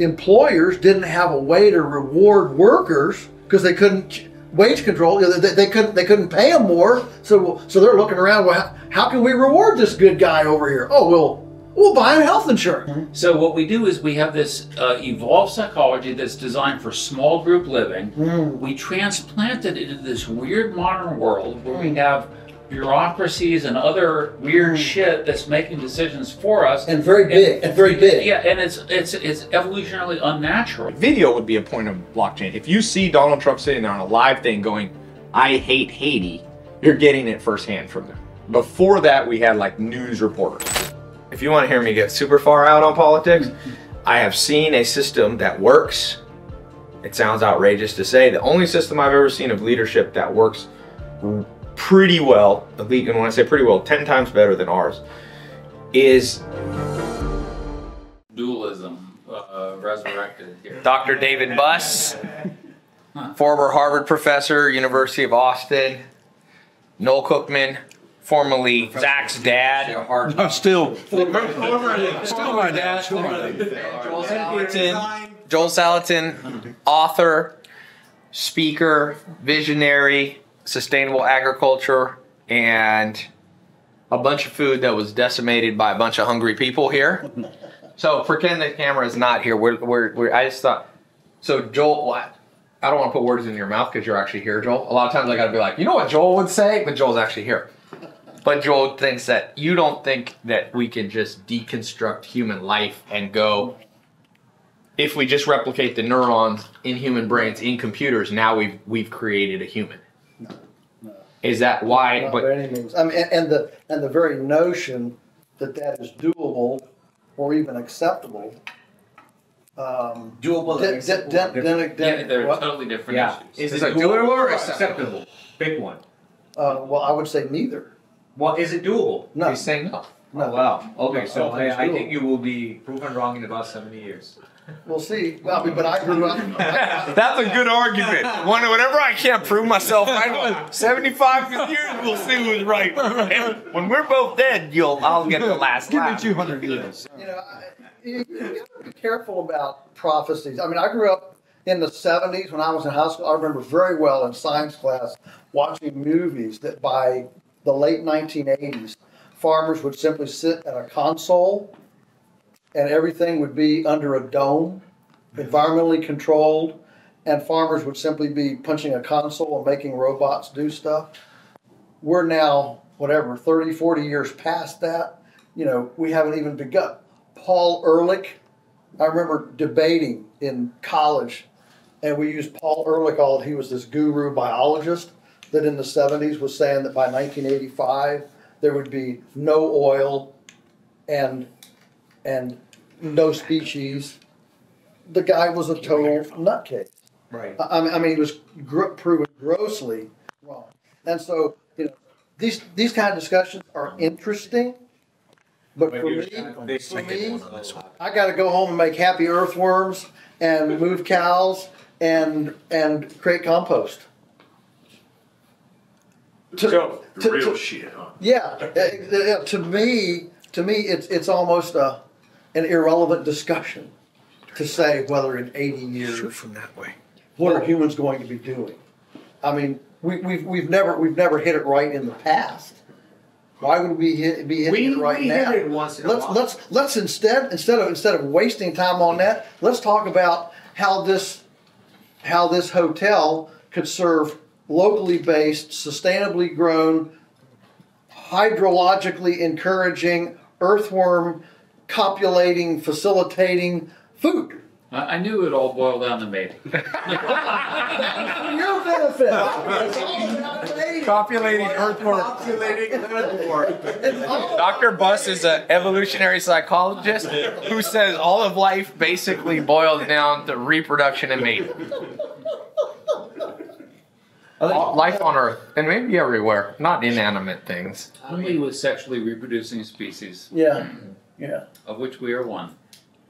employers didn't have a way to reward workers because they couldn't wage control. You know, they, they couldn't they couldn't pay them more. So so they're looking around. Well, how, how can we reward this good guy over here? Oh, well, we'll buy him health insurance. Mm-hmm. So what we do is we have this uh, evolved psychology that's designed for small group living. Mm. We transplant it into this weird modern world where we mm. have bureaucracies and other weird mm. shit that's making decisions for us. And very big, and very big. Yeah, and it's it's it's evolutionarily unnatural. Video would be a point of blockchain. If you see Donald Trump sitting there on a live thing going, I hate Haiti, you're getting it firsthand from them. Before that, we had like news reporters. If you want to hear me get super far out on politics, mm-hmm. I have seen a system that works. It sounds outrageous to say. The only system I've ever seen of leadership that works pretty well, elite, and when I say pretty well, 10 times better than ours, is Dualism uh, resurrected here. Dr. David Buss, former Harvard professor, University of Austin. Noel Cookman, formerly Zach's dad. No, still. Still my. Still my dad. Joel Salatin, Joel Salatin, author, speaker, visionary, sustainable agriculture, and a bunch of food that was decimated by a bunch of hungry people here. So pretend the camera is not here. We're, we're, we're I just thought. So Joel? I don't want to put words in your mouth because you're actually here, Joel. A lot of times I got to be like, you know what Joel would say, but Joel's actually here. But Joel thinks that you don't think that we can just deconstruct human life and go. If we just replicate the neurons in human brains in computers, now we've we've created a human. Is that why? Not But by any means. I mean, and, and the and the very notion that that is doable or even acceptable. Um, Doable Yeah, they're what? totally different Yeah. issues. Is It's it like doable doable or or acceptable? Big one. Uh, well, I would say neither. Well, is it doable? No, he's saying no. Oh, wow. Okay, No, so I I, I think you will be proven wrong in about 70 years. We'll see. Well, I mean, but I grew up. That's a good argument. When, whenever I can't prove myself, I know 75 years we'll see who's right. And when we're both dead, you'll I'll get the last Give me 200 years. you know, I, you, you gotta be careful about prophecies. I mean, I grew up in the 70s when I was in high school. I remember very well in science class watching movies that by the late 1980s, farmers would simply sit at a console and everything would be under a dome, environmentally controlled, and farmers would simply be punching a console and making robots do stuff. We're now, whatever, 30, 40 years past that. You know, we haven't even begun. Paul Ehrlich, I remember debating in college, and we used Paul Ehrlich all. He was this guru biologist that in the 70s was saying that by 1985 there would be no oil and and no species. The guy was a total nutcase. Right. I I mean, he was gr- proven grossly wrong. And so, you know, these these kind of discussions are interesting, but for me, for me, I got to go home and make happy earthworms and move cows and and create compost. To, So, to- real to- shit, huh? yeah, uh, to me, to me, it's it's almost a an irrelevant discussion to say whether in 80 years from that way. what are humans going to be doing? I mean, we, we've, we've never we've never hit it right in the past. Why would we hit, be hitting We, it right we now? hit it once in a let's while. let's let's instead instead of instead of wasting time on that, let's talk about how this how this hotel could serve locally based, sustainably grown, hydrologically encouraging, earthworm copulating, facilitating food. I, I knew it all boiled down to mating. For your benefit. It's all about mating. Copulating earthworm. Dr. Buss is an evolutionary psychologist who says all of life basically boils down to reproduction and mating. Life on Earth, and maybe everywhere, not inanimate things. Only with sexually reproducing species, Yeah, yeah, of which we are one.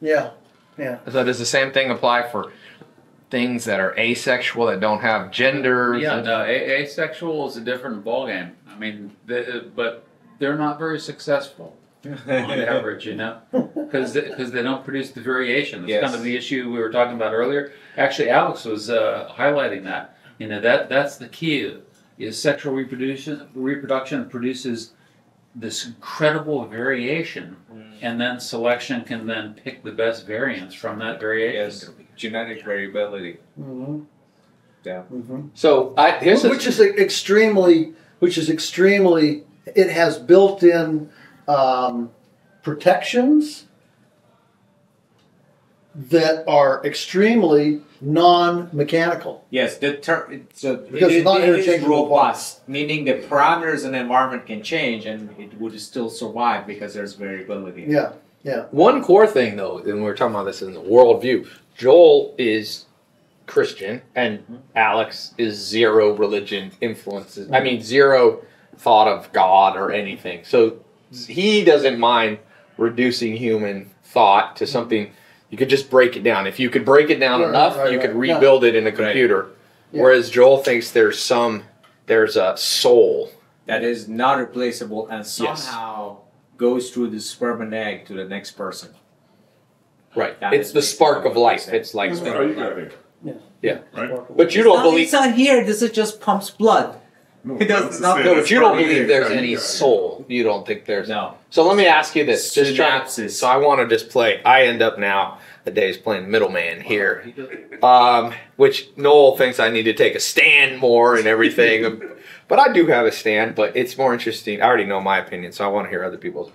yeah, yeah. So does the same thing apply for things that are asexual that don't have genders? Yeah, no, a- asexual is a different ballgame. I mean, the, but they're not very successful. on average, you know, because because they don't produce the variation. It's Yes. kind of the issue we were talking about earlier. Actually, Alex was uh, highlighting that. You know that that's the key is sexual reproduction. Reproduction produces this incredible variation, and then selection can then pick the best variants from that variation. Yes. Genetic variability. Mhm. Yeah. Mhm. So I here's which is extremely, which is extremely. It has built-in um, protections that are extremely non-mechanical. Yes, the term it's a, it, Because it's not it is interchangeable robust, meaning the parameters and environment can change and it would still survive because there's variability. Yeah, yeah. one core thing though, and we were talking about this in the worldview. Joel is Christian, and mm-hmm. Alex is zero religion influences. I mean, zero thought of God or anything. So he doesn't mind reducing human thought to something. You could just break it down. If you could break it down Right, enough, right, you right. could rebuild it in a computer. Whereas Joel thinks there's some, there's a soul. That is not replaceable and somehow goes through the sperm and egg to the next person. Right. That it's the spark of life. It's like, you got it. Yeah. Right? but you don't believe. It's not here. This is just pumps blood. No, It does not go- No, but you don't believe there's any you soul. You don't think there's. No. So let me ask you this. Just try. So I want to just play. I end up now. The day's playing middleman here, um, which Noel thinks I need to take a stand more and everything. but I do have a stand. But it's more interesting. I already know my opinion, so I want to hear other people's.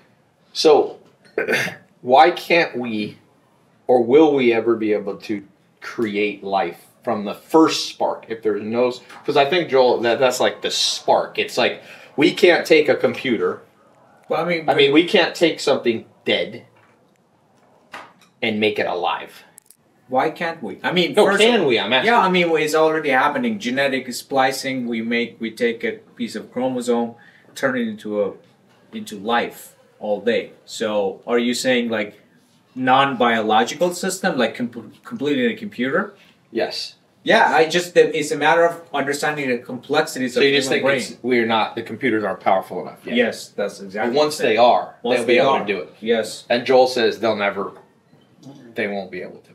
So, why can't we, or will we ever be able to create life from the first spark? If there's no, because I think Joel, that that's like the spark. It's like we can't take a computer. Well, I mean, I mean, we can't take something dead and make it alive. why can't we? I mean, No, first can we? I'm asking. Yeah, I mean, it's already happening. Genetic splicing. We make we take a piece of chromosome, turn it into a into life all day. So, are you saying like non-biological system, like com- completely in a computer? Yes. Yeah, I just it's a matter of understanding the complexities So of you just think brain. we're not the computers aren't powerful enough yet. Yes, that's But exactly. once they are, Once they'll be they able are. to do it. Yes, And Joel says they'll never. They won't be able to.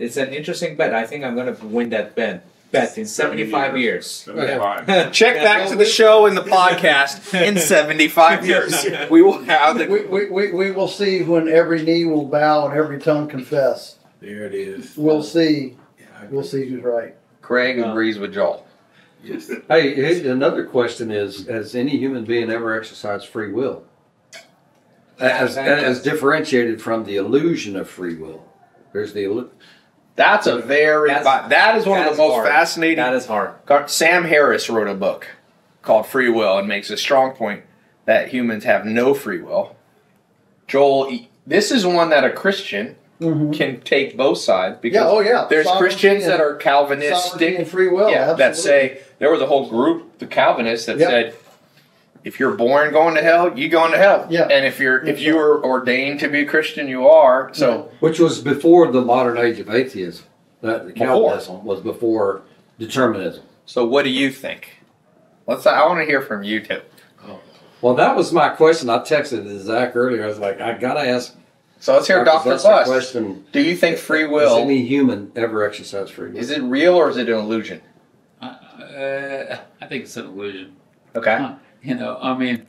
it's an interesting bet. I think I'm gonna win that bet. Bet in 75 years. Seventy-five. Check back to the show and the podcast in 75 years. We will have the. We, we, we, we will see when every knee will bow and every tongue confess. There it is. We'll see. Yeah, I We'll see who's right. Craig uh, agrees with Joel. Yes. Hey, hey, another question is: Has any human being ever exercised free will, as, as differentiated from the illusion of free will? There's the illu- That's a very. That's- that is one of that's the most hard. fascinating. That is hard. Gar- Sam Harris wrote a book called Free Will and makes a strong point that humans have no free will. Joel, e- this is one that a Christian Mhm. can take both sides because Yeah, oh yeah. there's Sovereignty Christians and- that are sovereignty Calvinistic, and free will. yeah, that say there was a whole group, the Calvinists, that Yep. said if you're born going to hell, you going to hell. Yeah. And if you're if That's you were ordained to be a Christian, you are. So which was before the modern age of atheism. That the Before. Calvinism was before determinism. so what do you think? Let's I want to hear from you too. Well, that was my question. I texted Zach earlier. I was like, I gotta ask. So let's hear Dr. That's Buss. question: Do you think free will? Has will any human ever exercised free will? is it real or is it an illusion? Uh, uh, I think it's an illusion. Okay. You know, I mean,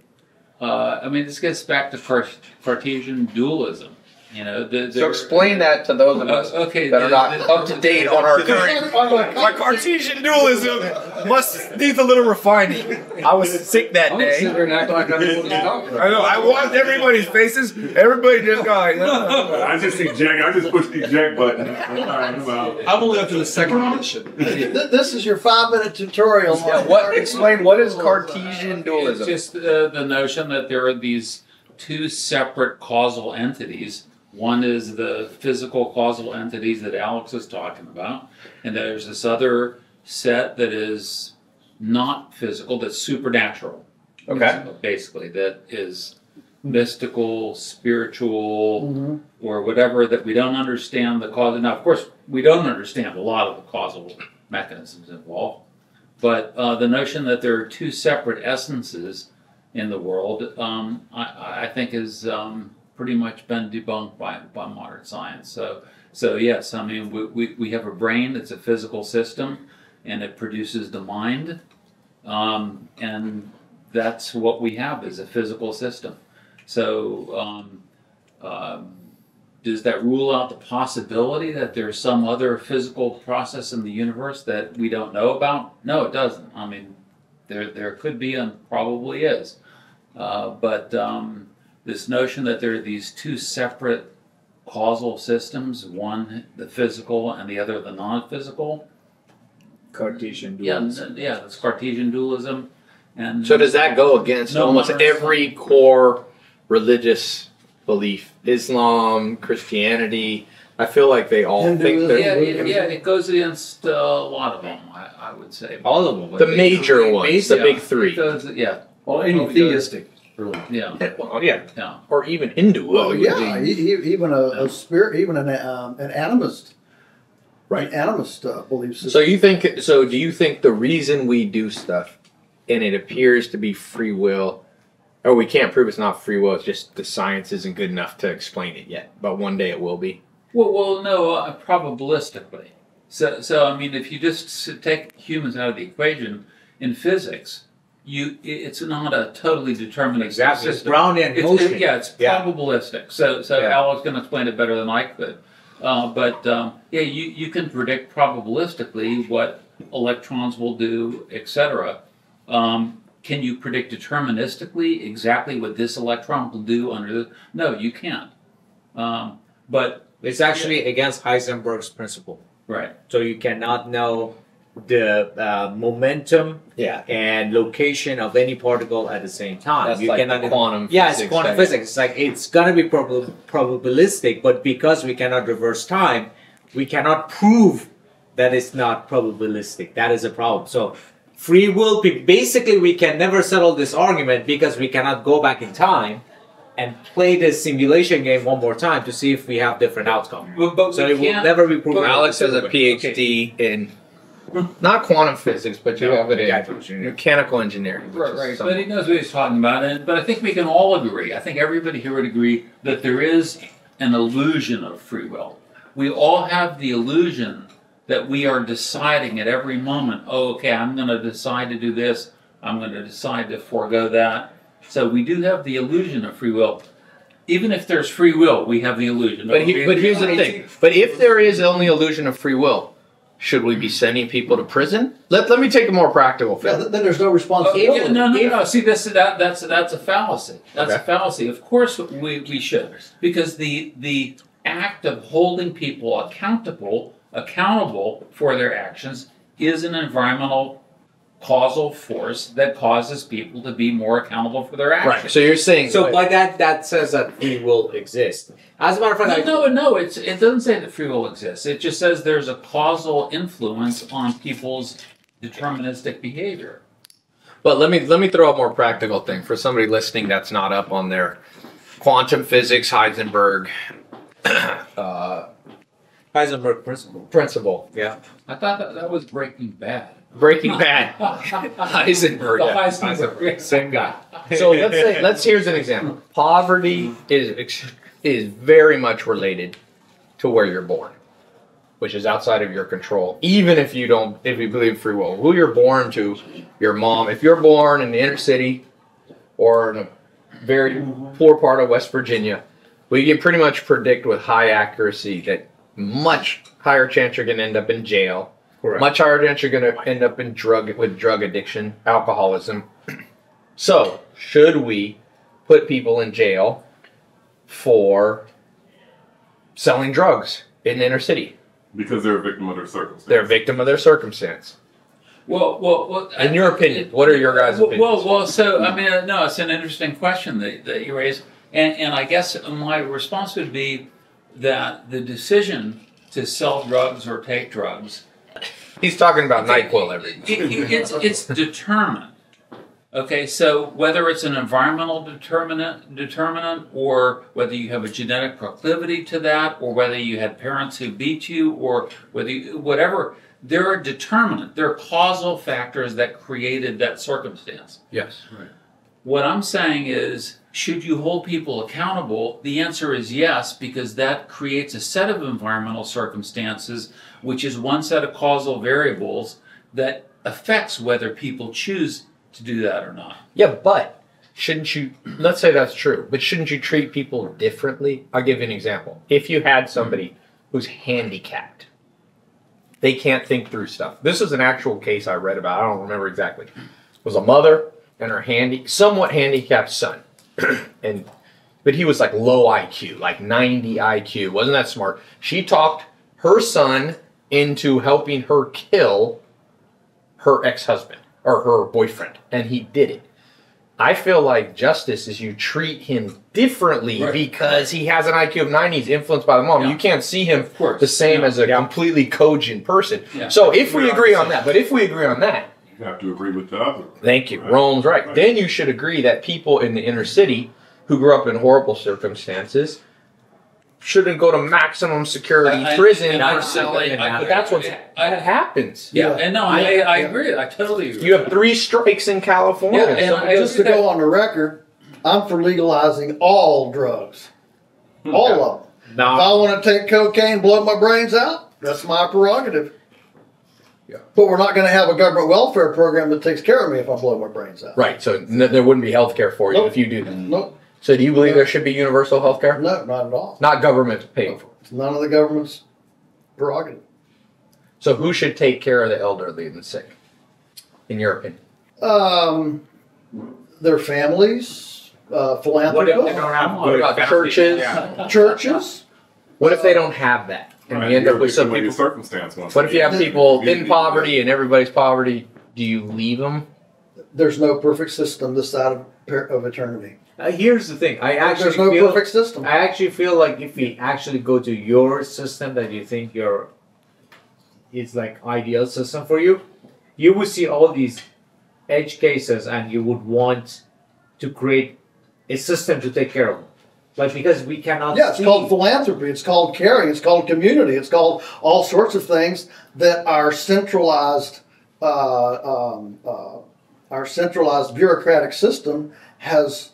uh, I mean, this gets back to Cart- Cartesian dualism. You know, the, So explain that to those of us Uh, okay, that are not the- up to date on our current. My Cartesian dualism must needs a little refining. I was sick that I'm day. here and act like I know what he's talking about. know. I watched everybody's faces. Everybody just got. I just eject. I just push the eject button. All right, I'm. I'm only up to the second edition. This is your five minute tutorial. Yeah, what? Explain what is Cartesian dualism? It's just uh, the notion that there are these two separate causal entities. One is the physical causal entities that Alex is talking about, and there's this other set that is not physical, that's supernatural. Okay. Basically, that is mystical, spiritual, Mhm. or whatever that we don't understand the cause. Now, of course, we don't understand a lot of the causal mechanisms involved, but uh, the notion that there are two separate essences in the world, um, I, I think is um, pretty much been debunked by, by modern science. So, so yes, I mean, we, we, we have a brain that's a physical system and it produces the mind. Um, and that's what we have is a physical system. So, um, um, does that rule out the possibility that there's some other physical process in the universe that we don't know about? No, it doesn't. I mean, there there could be and probably is, uh, but um, this notion that there are these two separate causal systems, one the physical and the other the non-physical. Cartesian Yeah, dualism. yeah, that's Cartesian dualism, and So does that go against No almost modern every core religious belief? Islam, Christianity. I feel like they all think Hinduism. they're yeah, it, yeah, it goes against uh, a lot of them. I, I would say. All of them. the major ones, the big three. goes- yeah, Well, any theistic, really. yeah, Well, yeah, yeah. or even Hindu. Well, yeah, even a, Yeah. a spirit, even an, um, an animist, Right. an animist uh, belief system. So you think? So do you think the reason we do stuff, and it appears to be free will, or we can't prove it's not free will? It's just the science isn't good enough to explain it yet. But one day it will be. Well, well, no, uh, probabilistically. So, so I mean, if you just take humans out of the equation in physics, you it's not a totally deterministic Exactly. System. Brownian It's- motion. it- yeah, it's Yeah. probabilistic. So, so Yeah. Alex's going to explain it better than I could. Uh, but um, yeah, you, you can predict probabilistically what electrons will do, etc. Um, can you predict deterministically exactly what this electron will do under the? No, you can't. Um, but It's actually against Heisenberg's principle. right. So you cannot know the uh, momentum Yeah, and location of any particle at the same time. that's you like cannot the quantum. Yeah, it's physics quantum thing. physics. It's like it's gonna be prob- probabilistic, but because we cannot reverse time, we cannot prove that it's not probabilistic. That is a problem. So free will, be- basically, we can never settle this argument because we cannot go back in time and play this simulation game one more time to see if we have different outcome. But, but So it will never be proven. Alex has a PhD in not quantum physics, but you have it in Mechanical engineering. mechanical engineering. which Right, is right. But he knows what he's talking about, and but I think we can all agree. I think everybody here would agree that there is an illusion of free will. We all have the illusion that we are deciding at every moment. Oh, okay, I'm going to decide to do this. I'm going to decide to forego that. So we do have the illusion of free will. Even if there's free will, we have the illusion. But, he, but here's the thing. But if there is only illusion of free will, should we be sending people to prison? Let, let me take a more practical yeah, thing. th- then there's no Oh, responsibility. yeah, no, no, no. See, this that that's that's a fallacy. That's a fallacy. Of course, we, we should, because the the act of holding people accountable accountable for their actions is an environmental causal force that causes people to be more accountable for their actions. Right. So you're saying So by that, that says that free will exists. As a matter of fact, I- No, no, no. It's it doesn't say that free will exists. It just says there's a causal influence on people's deterministic behavior. But let me let me throw a more practical thing for somebody listening that's not up on their quantum physics Heisenberg uh, Heisenberg principle. principle. Yeah. I thought that that was Breaking Bad. Breaking Bad. Heisenberg. Heisenberg. The yeah. Heisenberg. Same guy. So let's say let's here's an example. Poverty is ex- is very much related to where you're born, which is outside of your control. Even if you don't, if you believe free will, who you're born to, your mom. If you're born in the inner city or in a very poor part of West Virginia, we can pretty much predict with high accuracy that much higher chance you're going to end up in jail Correct. much higher chance you're going to end up in drug with drug addiction, alcoholism. So, should we put people in jail for selling drugs in the inner city? Because they're a victim of their circumstance. They're a victim of their circumstance. Well, well, well. In your opinion, what are your guys' well, opinions? Well, well, so I mean, uh, no, it's an interesting question that, that you raise, and and I guess my response would be that the decision to sell drugs or take drugs He's talking about NyQuil every. It- it- it's, it's determined. Okay, so whether it's an environmental determinant, determinant, or whether you have a genetic proclivity to that, or whether you had parents who beat you, or whether you, whatever, there are determinant. There are causal factors that created that circumstance. Yes. Right. What I'm saying is, should you hold people accountable? The answer is yes, because that creates a set of environmental circumstances, which is one set of causal variables that affects whether people choose to do that or not. Yeah, but shouldn't you? Let's say that's true, but shouldn't you treat people differently? I'll give you an example. If you had somebody who's handicapped, they can't think through stuff. This is an actual case I read about. I don't remember exactly. It was a mother and her handy, somewhat handicapped son, and but he was like low IQ, like 90 IQ. wasn't that smart? She talked her son into helping her kill her ex-husband or her boyfriend, and he did it. I feel like justice is you treat him differently Right. because he has an IQ of 90, he's influenced by the mom. Yeah. You can't see him the same Yeah. as a completely cogent person. Yeah. So if we We're agree on that, but if we agree on that, You have to agree with the other. Thank you. Right. Rome's right. Right. Then you should agree that people in the inner city who grew up in horrible circumstances shouldn't go to maximum security I- I- prison I- for selling. I- I- but that's what happens. Yeah, Yeah. and no, I, Yeah. I agree. I totally agree. You have three strikes in California. Yeah, and Somebody I- else- Just to go on the record, I'm for legalizing all drugs, hmm. all of them. If I want to take cocaine, blow my brains out, that's my prerogative. Yeah. But we're not going to have a government welfare program that takes care of me if I blow my brains out. right. So n- there wouldn't be health care for you Nope. if you do that. Nope, So do you believe there should be universal health care? no, not at all. Not government paid for. It's none of the government's prerogative. So who should take care of the elderly and the sick? In your opinion? Um, their families, uh, what if they philanthropists, don't have What about churches? Yeah. churches. What if they don't have that? And Right, we end you're up with some people circumstance once What if you have again. people in Community. poverty and everybody's poverty? Do you leave them? There's no perfect system this side of, of eternity. Uh, here's the thing. I actually There's no feel perfect system. I actually feel like if we actually go to your system that you think your is like ideal system for you, you would see all these edge cases and you would want to create a system to take care of them. Like because we cannot Yeah, it's see called philanthropy. It's called caring. It's called community. It's called all sorts of things that our centralized, uh, um, uh, our centralized bureaucratic system has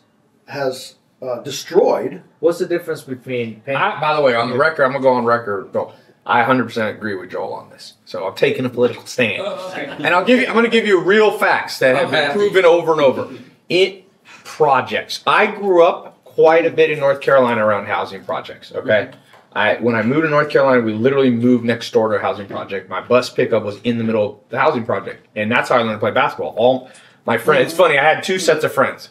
has uh, destroyed. what's the difference between paying I, by the way, on the record, I'm gonna go on record. Go. I 100% agree with Joel on this. So I'm taking a political stand, Oh, okay. and I'll give you. I'm gonna give you real facts that have been proven over and over. It projects. I grew up quite a bit in North Carolina around housing projects. Okay. I, when I moved to North Carolina, we literally moved next door to a housing project. My bus pickup was in the middle of the housing project, and that's how I learned to play basketball. All my friends. It's funny. I had two sets of friends.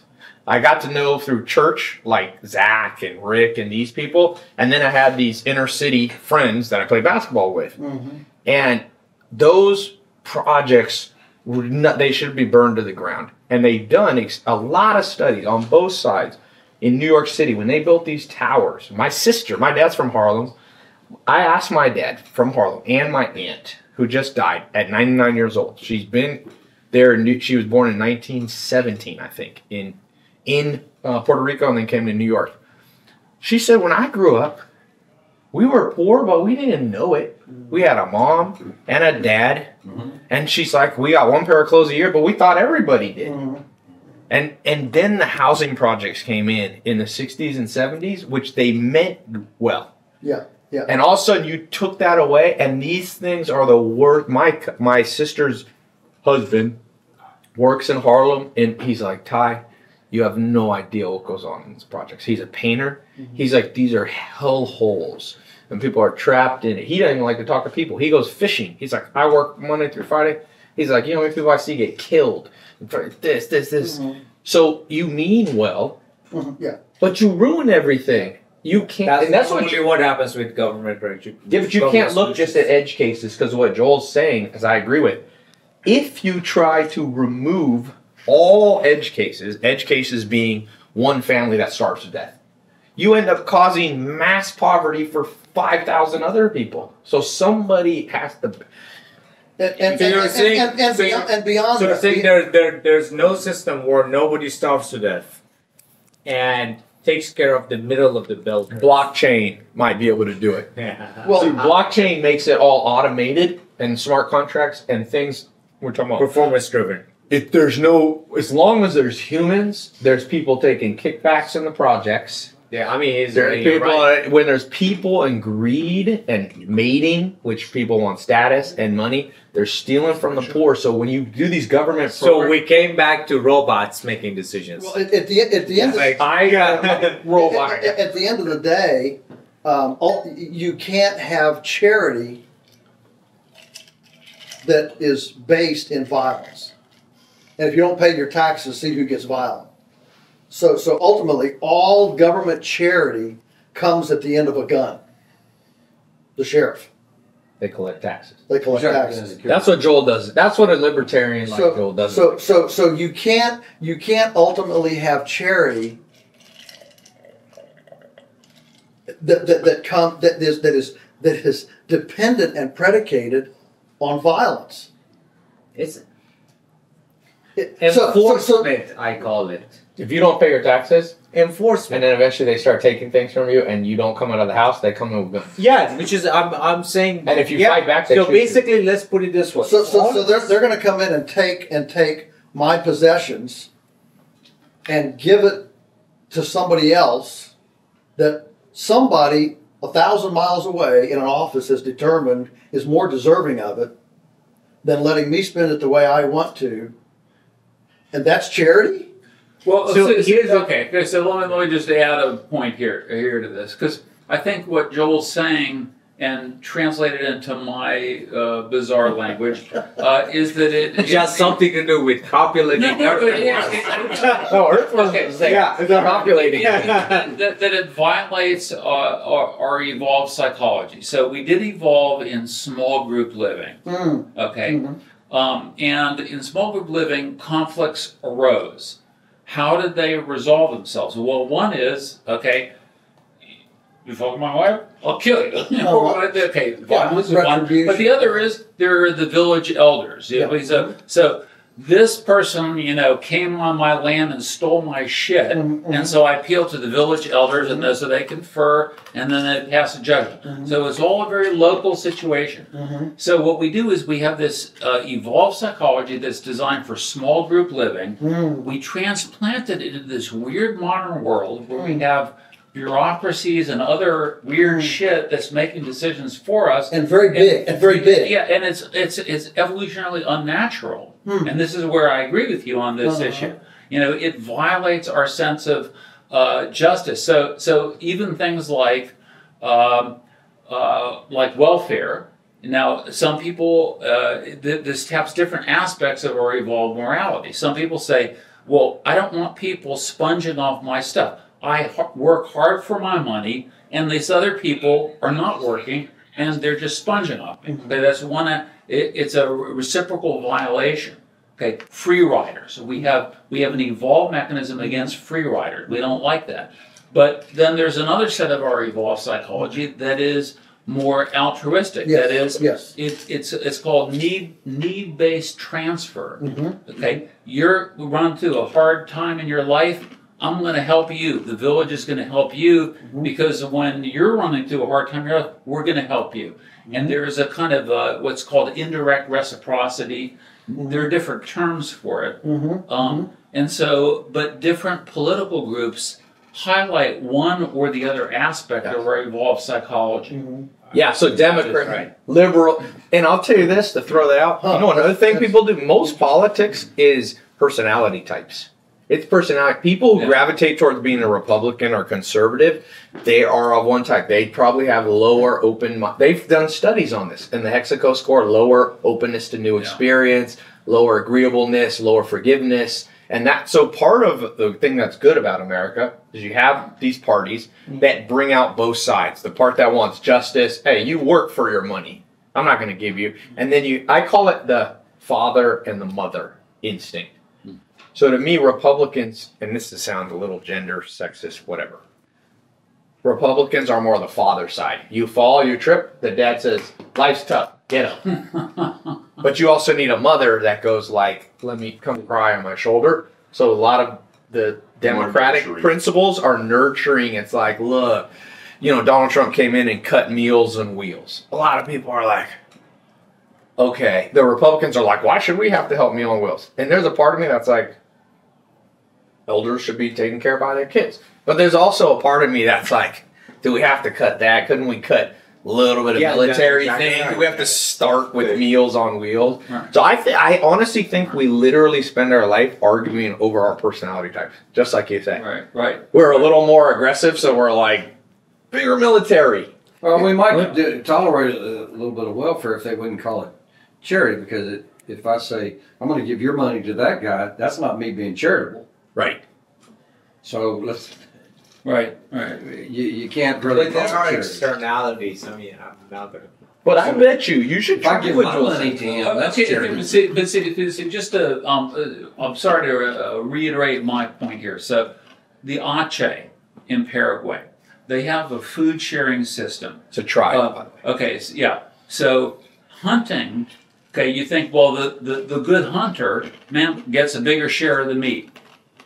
I got to know through church, like Zach and Rick and these people, and then I had these inner city friends that I played basketball with, mm-hmm. and those projects not, they should be burned to the ground. And they've done a lot of studies on both sides in New York City when they built these towers. My sister, my dad's from Harlem. I asked my dad from Harlem and my aunt, who just died at 99 years old. She's been there. She was born in 1917, I think, in in uh, Puerto Rico, and then came to New York. She said, when I grew up, we were poor, but we didn't know it. We had a mom and a dad, and she's like, we got one pair of clothes a year, but we thought everybody did. And and then the housing projects came in in the 60s and 70s, which they meant well. Yeah, yeah. And all of a sudden, you took that away, and these things are the worst. My my sister's husband works in Harlem, and he's like, Tai, you have no idea what goes on in these projects. He's a painter. He's like, these are hell holes, and people are trapped in it. He doesn't even like to talk to people. He goes fishing. He's like, I work Monday through Friday. He's like, you know, how many people I see get killed. This, this, this. So you mean well, Mhm, Yeah. but you ruin everything. You can't, That's, and that's what usually what happens with government right? You- yeah, but you government can't look just at edge cases because what Joel's saying, as I agree with, if you try to remove all edge cases, edge cases being one family that starves to death, you end up causing mass poverty for 5,000 other people. So somebody has to. And, and, So you're and, saying- and, and so beyond, you're- and beyond So you're that, saying be- there, there, there's no system where nobody starves to death and takes care of the middle of the bell curve. Blockchain might be able to do it. Yeah. well, See, blockchain makes it all automated and smart contracts and things we're talking about. performance driven. If there's no, as long as there's humans, there's people taking kickbacks in the projects. Yeah, I mean, is There are people right. when there's people and greed and mating, which people want status and money. They're stealing from the poor. So when you do these government So programs, we came back to robots making decisions. Well, at, at the at the end of, Like- I got robot. at, at the end of the day, um, all, you can't have charity that is based in violence. And if you don't pay your taxes, see who gets violent. So, so ultimately, all government charity comes at the end of a gun. The sheriff. They collect taxes. They collect taxes. That's what Joel does. That's what a libertarian like Joel does. So, so, so you can't, you can't ultimately have charity that, that, that come, that is, that is, that is dependent and predicated on violence. It's It- so- so- so- enforcement, I call it. if you don't pay your taxes, enforcement, and then eventually they start taking things from you, and you don't come out of the house, they come in with guns. Yeah, which is I'm I'm saying. And if you yeah, fight back, they so shoot you. basically, let's put it this way. So, so, so they're, they're gonna come in and take, and take my possessions and give it to somebody else that somebody a thousand miles away in an office has determined is more deserving of it than letting me spend it the way I want to. And that's charity? Well, So so, so- here's okay. Okay, so let me let me just add a point here here to this because I think what Joel's saying and translated into my uh, bizarre language uh, is that it it has something to do with copulating. No, no, everything. yeah, No, Earth was Okay, saying yeah, they're populating. that, that it violates uh, our, our evolved psychology. So we did evolve in small group living. Mm. Okay. Mhm. Um, and in small group living, conflicts arose. How did they resolve themselves? Well, one is okay. You fuck my wife, I'll kill you. Oh, okay, violence is one. But the other is there are the village elders. Yeah. so, so this person, you know, came on my land and stole my shit, Mhm, mhm. and so I appeal to the village elders, and so they confer, and then they pass a judgment. Mhm. So it's all a very local situation. Mhm. So what we do is we have this uh, evolved psychology that's designed for small group living. Mm. We transplant it into this weird modern world where we have bureaucracies and other weird shit that's making decisions for us. And very big, and very big. Yeah, and it's it's it's evolutionarily unnatural. Hmm. And this is where I agree with you on this Uh-huh. issue. You know, it violates our sense of uh, justice. So so even things like um, uh, like welfare. Now, some people, uh, th- this taps different aspects of our evolved morality. Some people say, well, I don't want people sponging off my stuff. I h- work hard for my money, and these other people are not working, and they're just sponging off me. Okay, that's one. It, it's a reciprocal violation. Okay, free riders. We have we have an evolved mechanism against free riders. We don't like that. But then there's another set of our evolved psychology that is more altruistic. Yes, That is, yes. it, it's it's called need need based transfer. Mhm. Okay, you're run through a hard time in your life. I'm going to help you. The village is going to help you because when you're running through a hard time in your life, we're going to help you. And there is a kind of uh, what's called indirect reciprocity. There are different terms for it. Mhm. Um, and so, but different political groups highlight one or the other aspect of our evolved psychology. Yeah, so Democrat, right. liberal, and I'll tell you this to throw that out. You know another thing people do? Most politics is personality types. It's personality. People who Yeah. gravitate towards being a Republican or conservative, they are of one type. They probably have lower open. They've done studies on this, and the Hexaco score lower openness to new Yeah. experience, lower agreeableness, lower forgiveness, and that. So part of the thing that's good about America is you have these parties mm-hmm. that bring out both sides. The part that wants justice. Hey, you work for your money. I'm not going to give you. And then you. I call it the father and the mother instinct. So to me, Republicans, and this sounds a little gender sexist, whatever. Republicans are more the father side. You fall, you trip, the dad says, life's tough, get up. but you also need a mother that goes like, let me come cry on my shoulder. So a lot of the democratic principles are nurturing. It's like, look, you know, Donald Trump came in and cut Meals on Wheels. A lot of people are like, okay, the Republicans are like, why should we have to help Meal and Wheels? And there's a part of me that's like, elders should be taken care of by their kids. But there's also a part of me that's like, do we have to cut that? Couldn't we cut a little bit of Yeah, military exactly thing? right. Do we have to start with Meals on Wheels? Right. So I, th- I honestly think we literally spend our life arguing over our personality types, just like you say. Right, right. We're a little more aggressive, so we're like bigger military. Well, we might do, tolerate a little bit of welfare if they wouldn't call it charity, because it, if I say, I'm gonna give your money to that guy, that's not me being charitable. Right. So let's, Right, right. you, you can't really But call it there are externalities. I mean, I'm not gonna. But I bet you, you should If I give with my Jules. money to him, that's Okay, charity. but see, but see, but see, just to, um, uh, I'm sorry to uh, reiterate my point here. So, the Ache in Paraguay, they have a food sharing system. to try. Uh, okay, s yeah. So, hunting, okay, you think, well, the, the, the good hunter, man, gets a bigger share of the meat.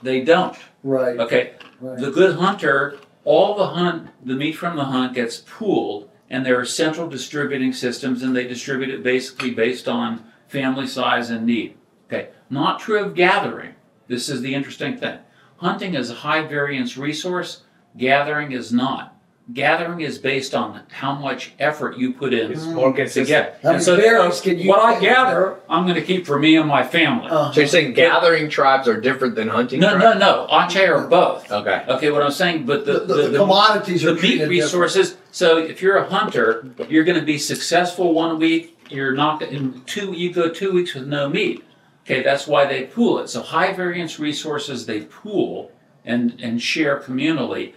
They don't. Right, Okay, right. the good hunter, all the hunt, the meat from the hunt gets pooled, and there are central distributing systems, and they distribute it basically based on family size and need. Okay, not true of gathering. This is the interesting thing. Hunting is a high variance resource. Gathering is not. Gathering is based on how much effort you put in It's to get. How And many so berries can you what I get? gather, I'm going to keep for me and my family. Uh, so you're saying gathering tribes are different than hunting no, tribes? no, no. Ache are both. Okay. Okay, what I'm saying, but the, the, the, commodities the are meat treated different. resources. So if you're a hunter, you're going to be successful one week. You're not in two. You go two weeks with no meat. Okay, that's why they pool it. So high variance resources they pool and and share communally.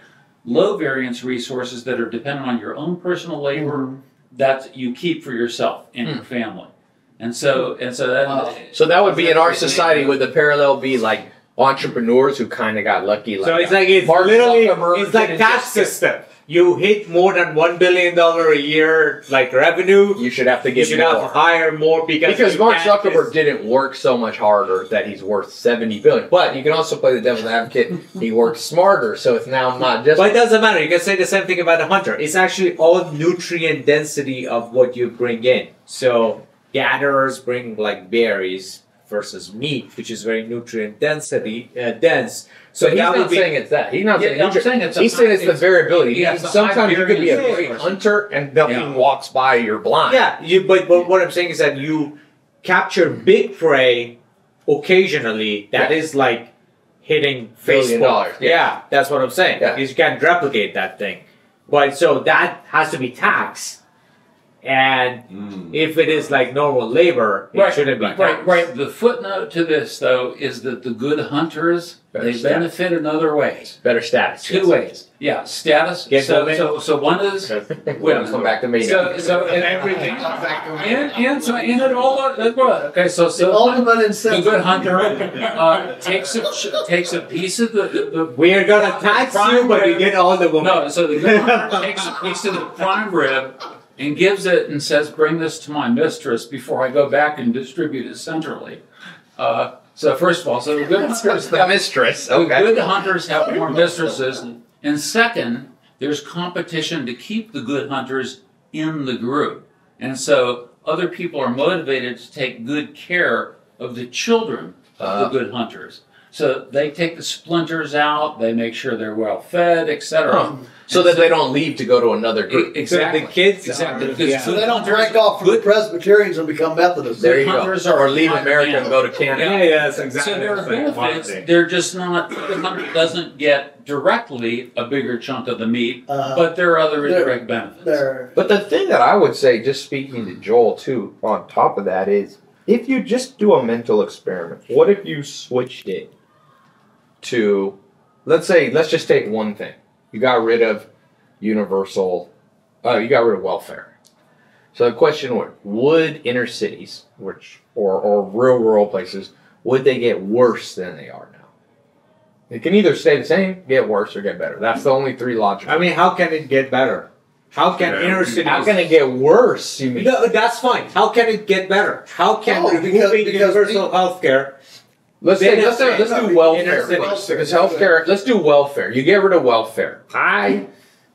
Low variance resources that are dependent on your own personal labor mm-hmm. that you keep for yourself and your mm. family. And so and so that. Wow. So that would be in our society. Would the parallel be like entrepreneurs who kind of got lucky? Like So it's like it's Mark literally Zuckerberg it's like didn't tax just get- system. You hit more than one billion dollar a year like revenue. you should have to give You should more. have to hire more because because Mark Zuckerberg didn't work so much harder that he's worth seventy billion. But you can also play the devil's advocate. he worked smarter, so it's now not just. But it doesn't matter. You can say the same thing about the hunter. It's actually all nutrient density of what you bring in. So gatherers bring like berries versus meat, which is very nutrient density uh, dense. So So he's not be saying it's that. He's not Yeah, saying. Saying it's he's saying it's the variability. yeah, it's Sometimes you could be a great hunter and nothing Yeah. walks by. You're blind. yeah. You but, but what I'm saying is that you capture big prey occasionally. That is like hitting Facebook. dollars, yeah. Yeah. that's what I'm saying. Yeah. Because you can't replicate that thing. But so that has to be taxed. And if it is like normal labor, it Right, shouldn't be right, taxed. right, right. The footnote to this, though, is that the good hunters Better they status. benefit in other ways. Better status. Two ways. Yeah, status. Get so, moving. so, so one is Well, come back to me. so, now. so and everything. And, and so in it all, that's right. Okay, so The so ultimate the incentive. good hunter uh, takes a takes a piece of the, the We are gonna tax you, but you get all the women. no. So the good hunter takes a piece of the prime rib and gives it and says, "Bring this to my mistress before I go back and distribute it centrally." Uh, so first of all, so the good hunters the mistress. Okay. good hunters have more mistresses. And second, there's competition to keep the good hunters in the group. And so other people are motivated to take good care of the children of Ah. the good hunters. So they take the splinters out, they make sure they're well fed, etc. Huh. So that they don't leave to go to another group. Exactly. the kids exactly. are- yeah. So they don't break off from the Presbyterians and become Methodists. There you go. hunters are Or leave high America and go to Canada. Yeah, yeah, that's exactly. So there are what I'm benefits. They're just not. The hunter doesn't get directly a bigger chunk of the meat, Uh, but there are other indirect benefits. They're, But the thing that I would say, just speaking to Joel too, on top of that is if you just do a mental experiment, what if you switched it to, let's say, let's just take one thing. You got rid of universal, uh, you got rid of welfare. So the question was, would inner cities, which or, or real rural places, would they get worse than they are now? It can either stay the same, get worse, or get better. That's the only three logical. I mean, how can it get better? How can Yeah. inner cities? How can it get worse? You mean? No, that's fine. How can it get better? How can Oh, removing because- because universal health care? Let's Then say, let's, it's- do, let's do inner welfare. cities. Because healthcare, let's do welfare. You get rid of welfare. I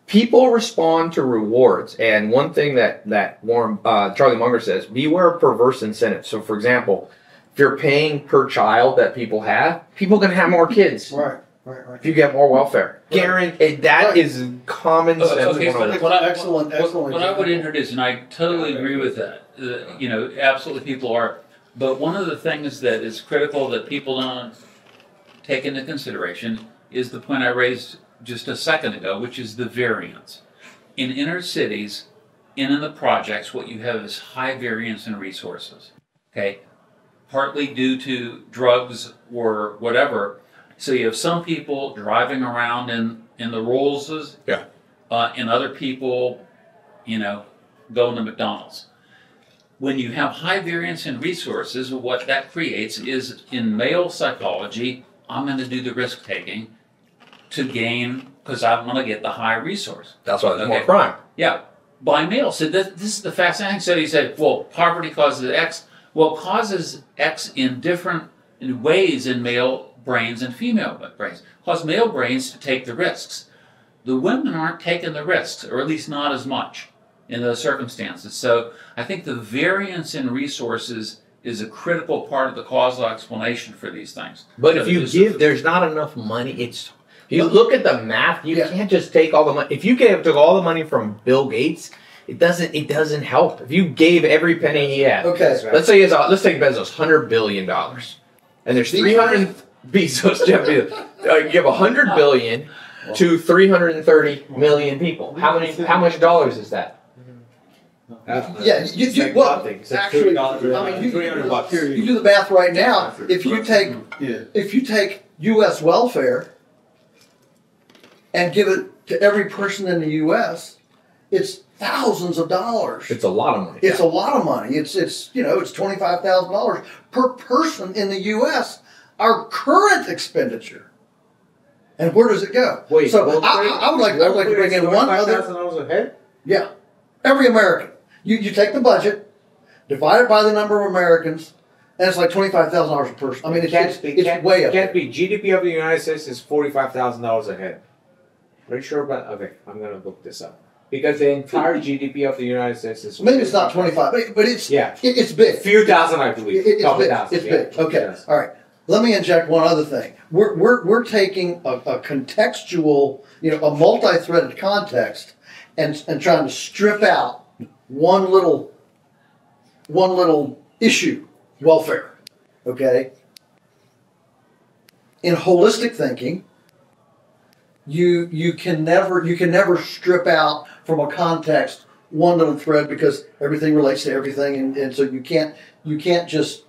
people respond to rewards, and one thing that that Warren uh, Charlie Munger says: beware of perverse incentives. So, for example, if you're paying per child that people have, people are gonna have more kids. Right, right, right. If you get more welfare, Right. guaranteed that Right. is common Uh, sense. okay, so 101. what I, Excellent, excellent What I would introduce, and I totally agree with that, uh, you know, absolutely people are, but one of the things that is critical that people don't take into consideration is the point I raised just a second ago, which is the variance. In inner cities, and in the projects, what you have is high variance in resources, okay? Partly due to drugs or whatever. So you have some people driving around in, in the Rollses. Yeah. Uh, and other people, you know, going to McDonald's. When you have high variance in resources, what that creates is in male psychology, I'm going to do the risk taking to gain because I want to get the high resource. That's why there's more Okay. crime. Yeah, by male. So this, this is the fascinating study. He said, well, poverty causes X. Well, causes X in different in ways in male brains and female brains. Cause male brains to take the risks. The women aren't taking the risks, or at least not as much in those circumstances. So I think the variance in resources is a critical part of the causal explanation for these things. But So if you give, there's not enough money. It's you look at the math. You Yeah. can't just take all the money. If you gave took all the money from Bill Gates, it doesn't. It doesn't help. If you gave every penny he had, Okay, let's say he has. Let's take Bezos, hundred billion dollars, and there's three hundred Bezos. Jeff Bezos. Uh, you give hundred billion to three hundred and thirty million people. How many? How much dollars is that? Yeah, you, you, well, actually, I mean, you, Three hundred bucks. you do the math right now. If you take Yeah. if you take U.S. welfare and give it to every person in the U.S., it's thousands of dollars. It's a lot of money. It's a lot of money. It's it's you know it's twenty five thousand dollars per person in the U.S. Our current expenditure. And where does it go? Wait, so welfare- I, I- I would like I would like to bring in one other. $25,000 a head? Yeah, every American. You you take the budget, divide it by the number of Americans, and it's like twenty five thousand dollars a person. I mean, it's Can't it's, be, it's can't, way up. can't there. be. GDP of the United States is forty-five thousand dollars a head. Pretty sure about. Okay, I'm gonna look this up because the entire GDP of the United States is. Maybe it's not twenty five, but, but it's Yeah, it, it's big. a few thousand, I believe. it- it's Couple big. thousand. It's yeah. big. Okay. Yes. All right. Let me inject one other thing. We're, we're, we're taking a, a contextual, you know, a multi-threaded context and, and trying to strip out one little, one little issue, welfare. Okay. In holistic thinking, you, you can never, you can never strip out from a context one little thread because everything relates to everything. And, and so you can't, you can't just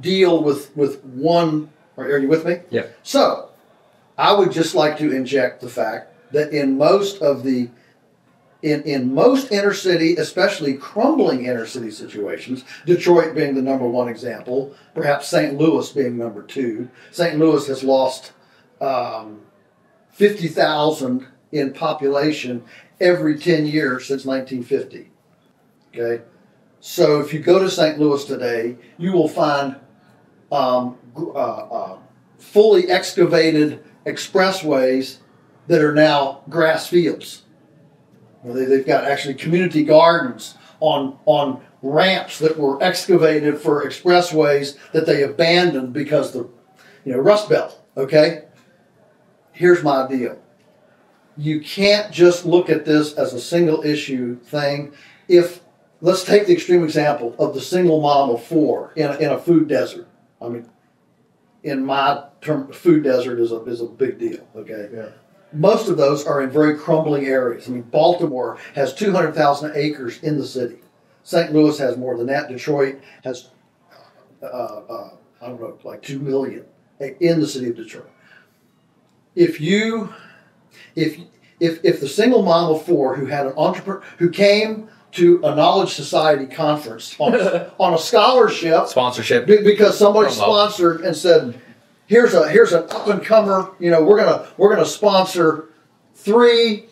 deal with with one. Are, are you with me? Yeah. So, I would just like to inject the fact that in most of the in, in most inner city, especially crumbling inner city situations, Detroit being the number one example, perhaps St. Louis being number two. St. Louis has lost um, 50,000 in population every 10 years since 1950. Okay? So if you go to St. Louis today, you will find um, uh, uh, fully excavated expressways that are now grass fields. They, they've got actually community gardens on on ramps that were excavated for expressways that they abandoned because the you know Rust Belt. Okay, here's my deal. You can't just look at this as a single issue thing. If let's take the extreme example of the single mom of four in a, in a food desert. I mean, in my term, food desert is a is a big deal. Okay. Yeah. Most of those are in very crumbling areas. I mean, Baltimore has 200,000 acres in the city. St. Louis has more than that. Detroit has, uh, uh, I don't know, like 2 million in the city of Detroit. If you, if, if, if the single mom of four who had an entrepreneur, who came to a Knowledge Society conference on, on a scholarship Sponsorship. because somebody sponsored and said, "Here's a here's an up and comer. You know, we're gonna we're gonna sponsor three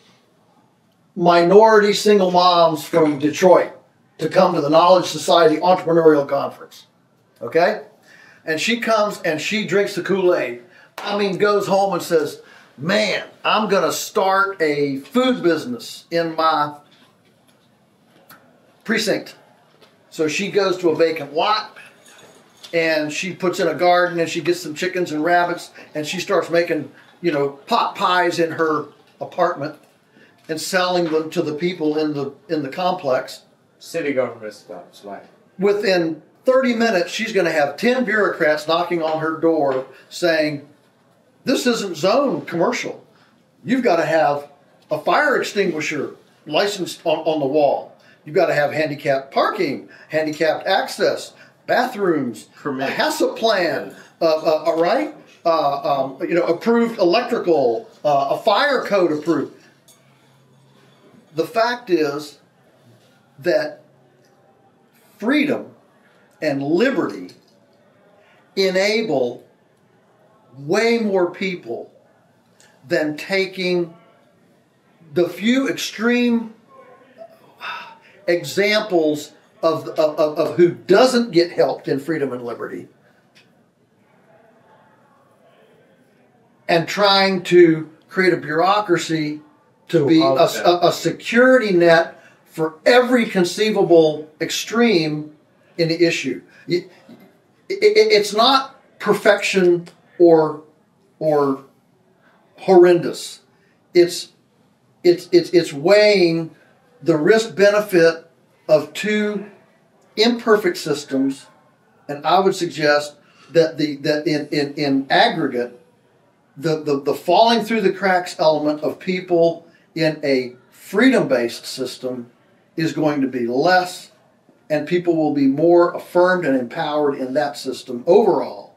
minority single moms from Detroit to come to the Knowledge Society Entrepreneurial Conference." Okay, and she comes and she drinks the Kool Aid. I mean, goes home and says, man, I'm going to start a food business in my precinct. So she goes to a vacant lot and she puts in a garden and she gets some chickens and rabbits and she starts making, you know, pot pies in her apartment and selling them to the people in the in the complex. City government stops, right? Within 30 minutes, she's going to have 10 bureaucrats knocking on her door saying, This isn't zone commercial. You've got to have a fire extinguisher licensed on, on the wall. You've got to have handicapped parking, handicapped access, bathrooms, a HACCP plan, uh, uh, all right? Uh, um, you know, approved electrical, uh, a fire code approved. The fact is that freedom and liberty enable way more people than taking the few extreme examples of, of, of, who doesn't get helped in freedom and liberty and trying to create a bureaucracy to To be a, a, a security net for every conceivable extreme in the issue. It- it- it's not perfection or or horrendous. It's it's it's it's weighing the risk benefit of two imperfect systems, and I would suggest that the that in in, in aggregate, the, the the falling through the cracks element of people in a freedom based system is going to be less, and people will be more affirmed and empowered in that system overall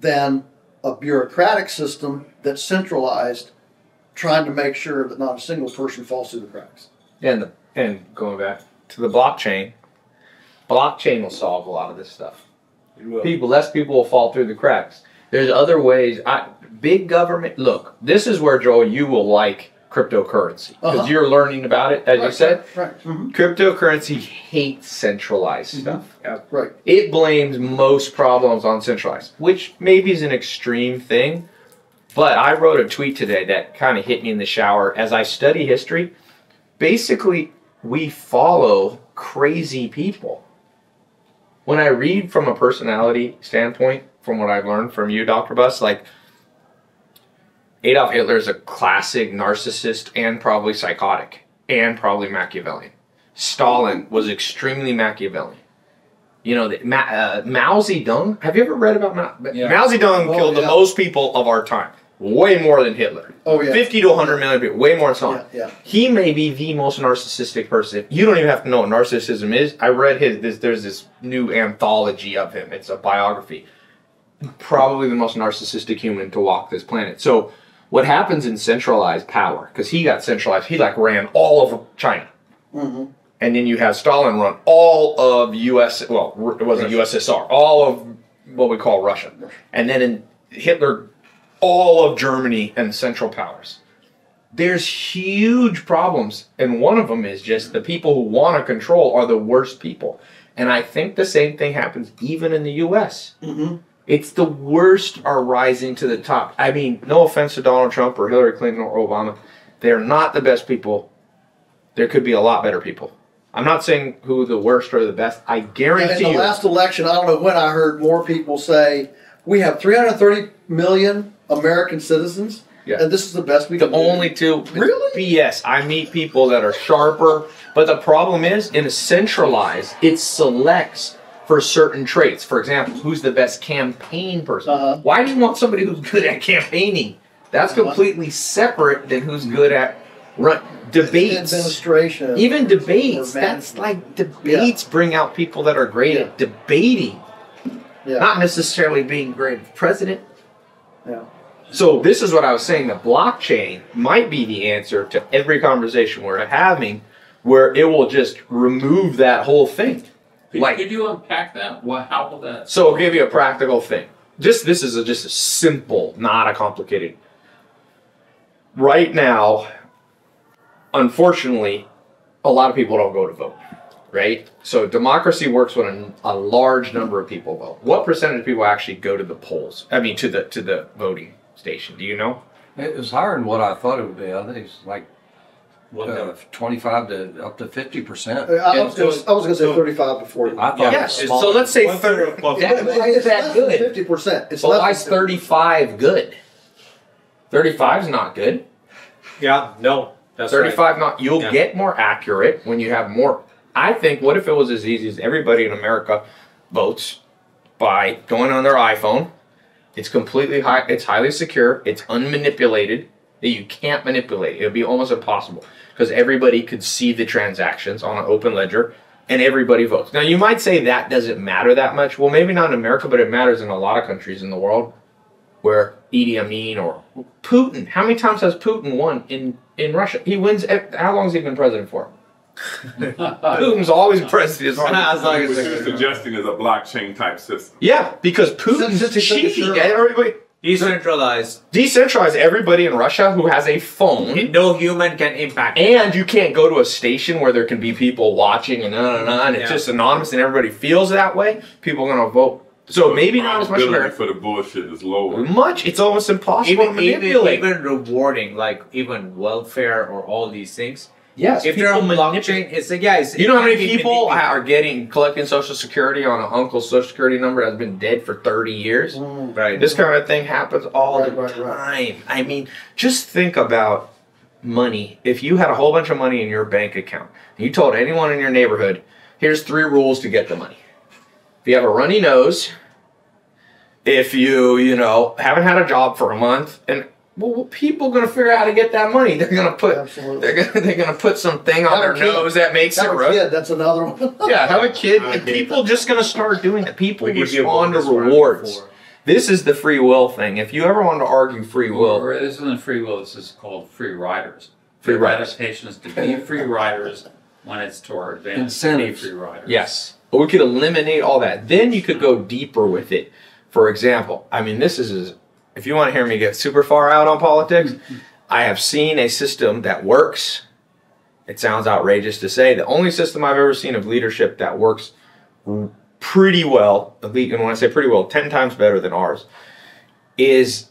than a bureaucratic system that's centralized, trying to make sure that not a single person falls through the cracks. And the, and going back to the blockchain, blockchain will solve a lot of this stuff. It will. People, less people will fall through the cracks. There's other ways. I, big government. Look, this is where Joel, you will like cryptocurrency because Uh-huh. you're learning about it, as you Right, said. right, mhm, Cryptocurrency hates centralized stuff. Yeah, right. It blames most problems on centralized, which maybe is an extreme thing. But I wrote a tweet today that kind of hit me in the shower as I study history. Basically, we follow crazy people. When I read from a personality standpoint, from what I've learned from you, Dr. Buss, like Adolf Hitler is a classic narcissist and probably psychotic and probably Machiavellian. Stalin was extremely Machiavellian. You know, the, Ma, uh, Mao Zedong. Have you ever read about Mao? Yeah. Mao Zedong Oh, killed the most people of our time, way more than Hitler. Oh yeah. 50 to 100 million people, way more than Stalin. Yeah, yeah. He may be the most narcissistic person. You don't even have to know what narcissism is. I read his. This, there's this new anthology of him. It's a biography. Probably the most narcissistic human to walk this planet. So, what happens in centralized power? Because he got centralized. He like ran all over China. Mhm. And then you have Stalin run all of U.S. Well, it wasn't USSR. All of what we call Russia. And then in Hitler, all of Germany and Central Powers. There's huge problems and one of them is just the people who want to control are the worst people. And i think the same thing happens even in the us Mhm. it's the worst are rising to the top. I mean no offense to donald trump or hillary clinton or obama they're not the best people. There could be a lot better people. I'm not saying who the worst or the best. I guarantee you. In the you last election, I don't know when I heard more people say, we have 330 million American citizens, Yeah. and this is the best we The can do. only two. Really? BS. I meet people that are sharper, but the problem is in a centralized, it selects for certain traits. For example, who's the best campaign person? Uh-huh. Why do you want somebody who's good at campaigning? That's completely separate than who's good at run debates. Administration. Even debates. That's like debates bring out people that are great at debating, yeah. not necessarily being great at president. yeah. So this is what I was saying. The blockchain might be the answer to every conversation we're having, where it will just remove that whole thing. Could, Like- could you unpack that? What, how will that? So I'll give you a practical thing. Just this is a, just a simple, not a complicated. Right now, unfortunately, a lot of people don't go to vote. Right. So democracy works when a, a large number of people vote. What percentage of people actually go to the polls? I mean, to the to the voting station. Do you know? It was higher than what I thought it would be. I think it's like uh, 25 to up to 50 percent. Uh, I was gonna, I was gonna say thirty-five to forty. I thought Yes. it was So smaller. let's say One third thirty. of plus- That, why is that good? Fifty percent. It's But why less is than 35 good? 35 is not good. Yeah, no, that's right. 35 not. You'll Yeah. get more accurate when you have more. I think. What if it was as easy as everybody in America votes by going on their iPhone? It's completely high. It's highly secure. It's unmanipulated. That you can't manipulate. It would be almost impossible because everybody could see the transactions on an open ledger, and everybody votes. Now you might say that doesn't matter that much. Well, maybe not in America, but it matters in a lot of countries in the world where Idi Amin or Putin. How many times has Putin won in in Russia? He wins. Eh, how long has he been president for? Putin's always president. As long as, As What you're suggesting is a blockchain type system. yeah, because Putin's Since- since he took cheating. sure. Everybody decentralized, decentralize everybody in Russia who has a phone. no human can impact. And you can't go to a station where there can be people watching and on and on. It's Yeah. just anonymous and everybody feels that way. People are going to vote. So maybe not as much Probability America. for the bullshit is lower. Much. It's almost impossible Even, to even even rewarding, like even welfare or all these things. Yes, if they're blockchain, it's like yeah, it's, You know how many people are getting collecting Social Security on an uncle's Social Security number that's been dead for 30 years? Mm. right? This kind of thing happens all Right, the right, right. time. I mean, just think about money. If you had a whole bunch of money in your bank account, and you told anyone in your neighborhood, here's three rules to get the money. If you have a runny nose, if you, you know, haven't had a job for a month, and well, people gonna figure out how to get that money. They're gonna put Absolutely. they're gonna they're gonna put something on Have their a kid. nose that makes it Have a run. kid, that's another one. Yeah, have a kid, and hate people just gonna start doing it. People We give you a respond to rewards. This is the free will thing. If you ever want to argue free will, Or this isn't free will. This is called free riders. Free Free riders. adaptation is to be free riders when it's to our advantage. Incentives. Be free riders. yes, but we could eliminate all that. Then you could go deeper with it. For example, I mean, this is if you want to hear me get super far out on politics, I have seen a system that works. It sounds outrageous to say. The only system I've ever seen of leadership that works pretty well, and when I say pretty well, 10 times better than ours, is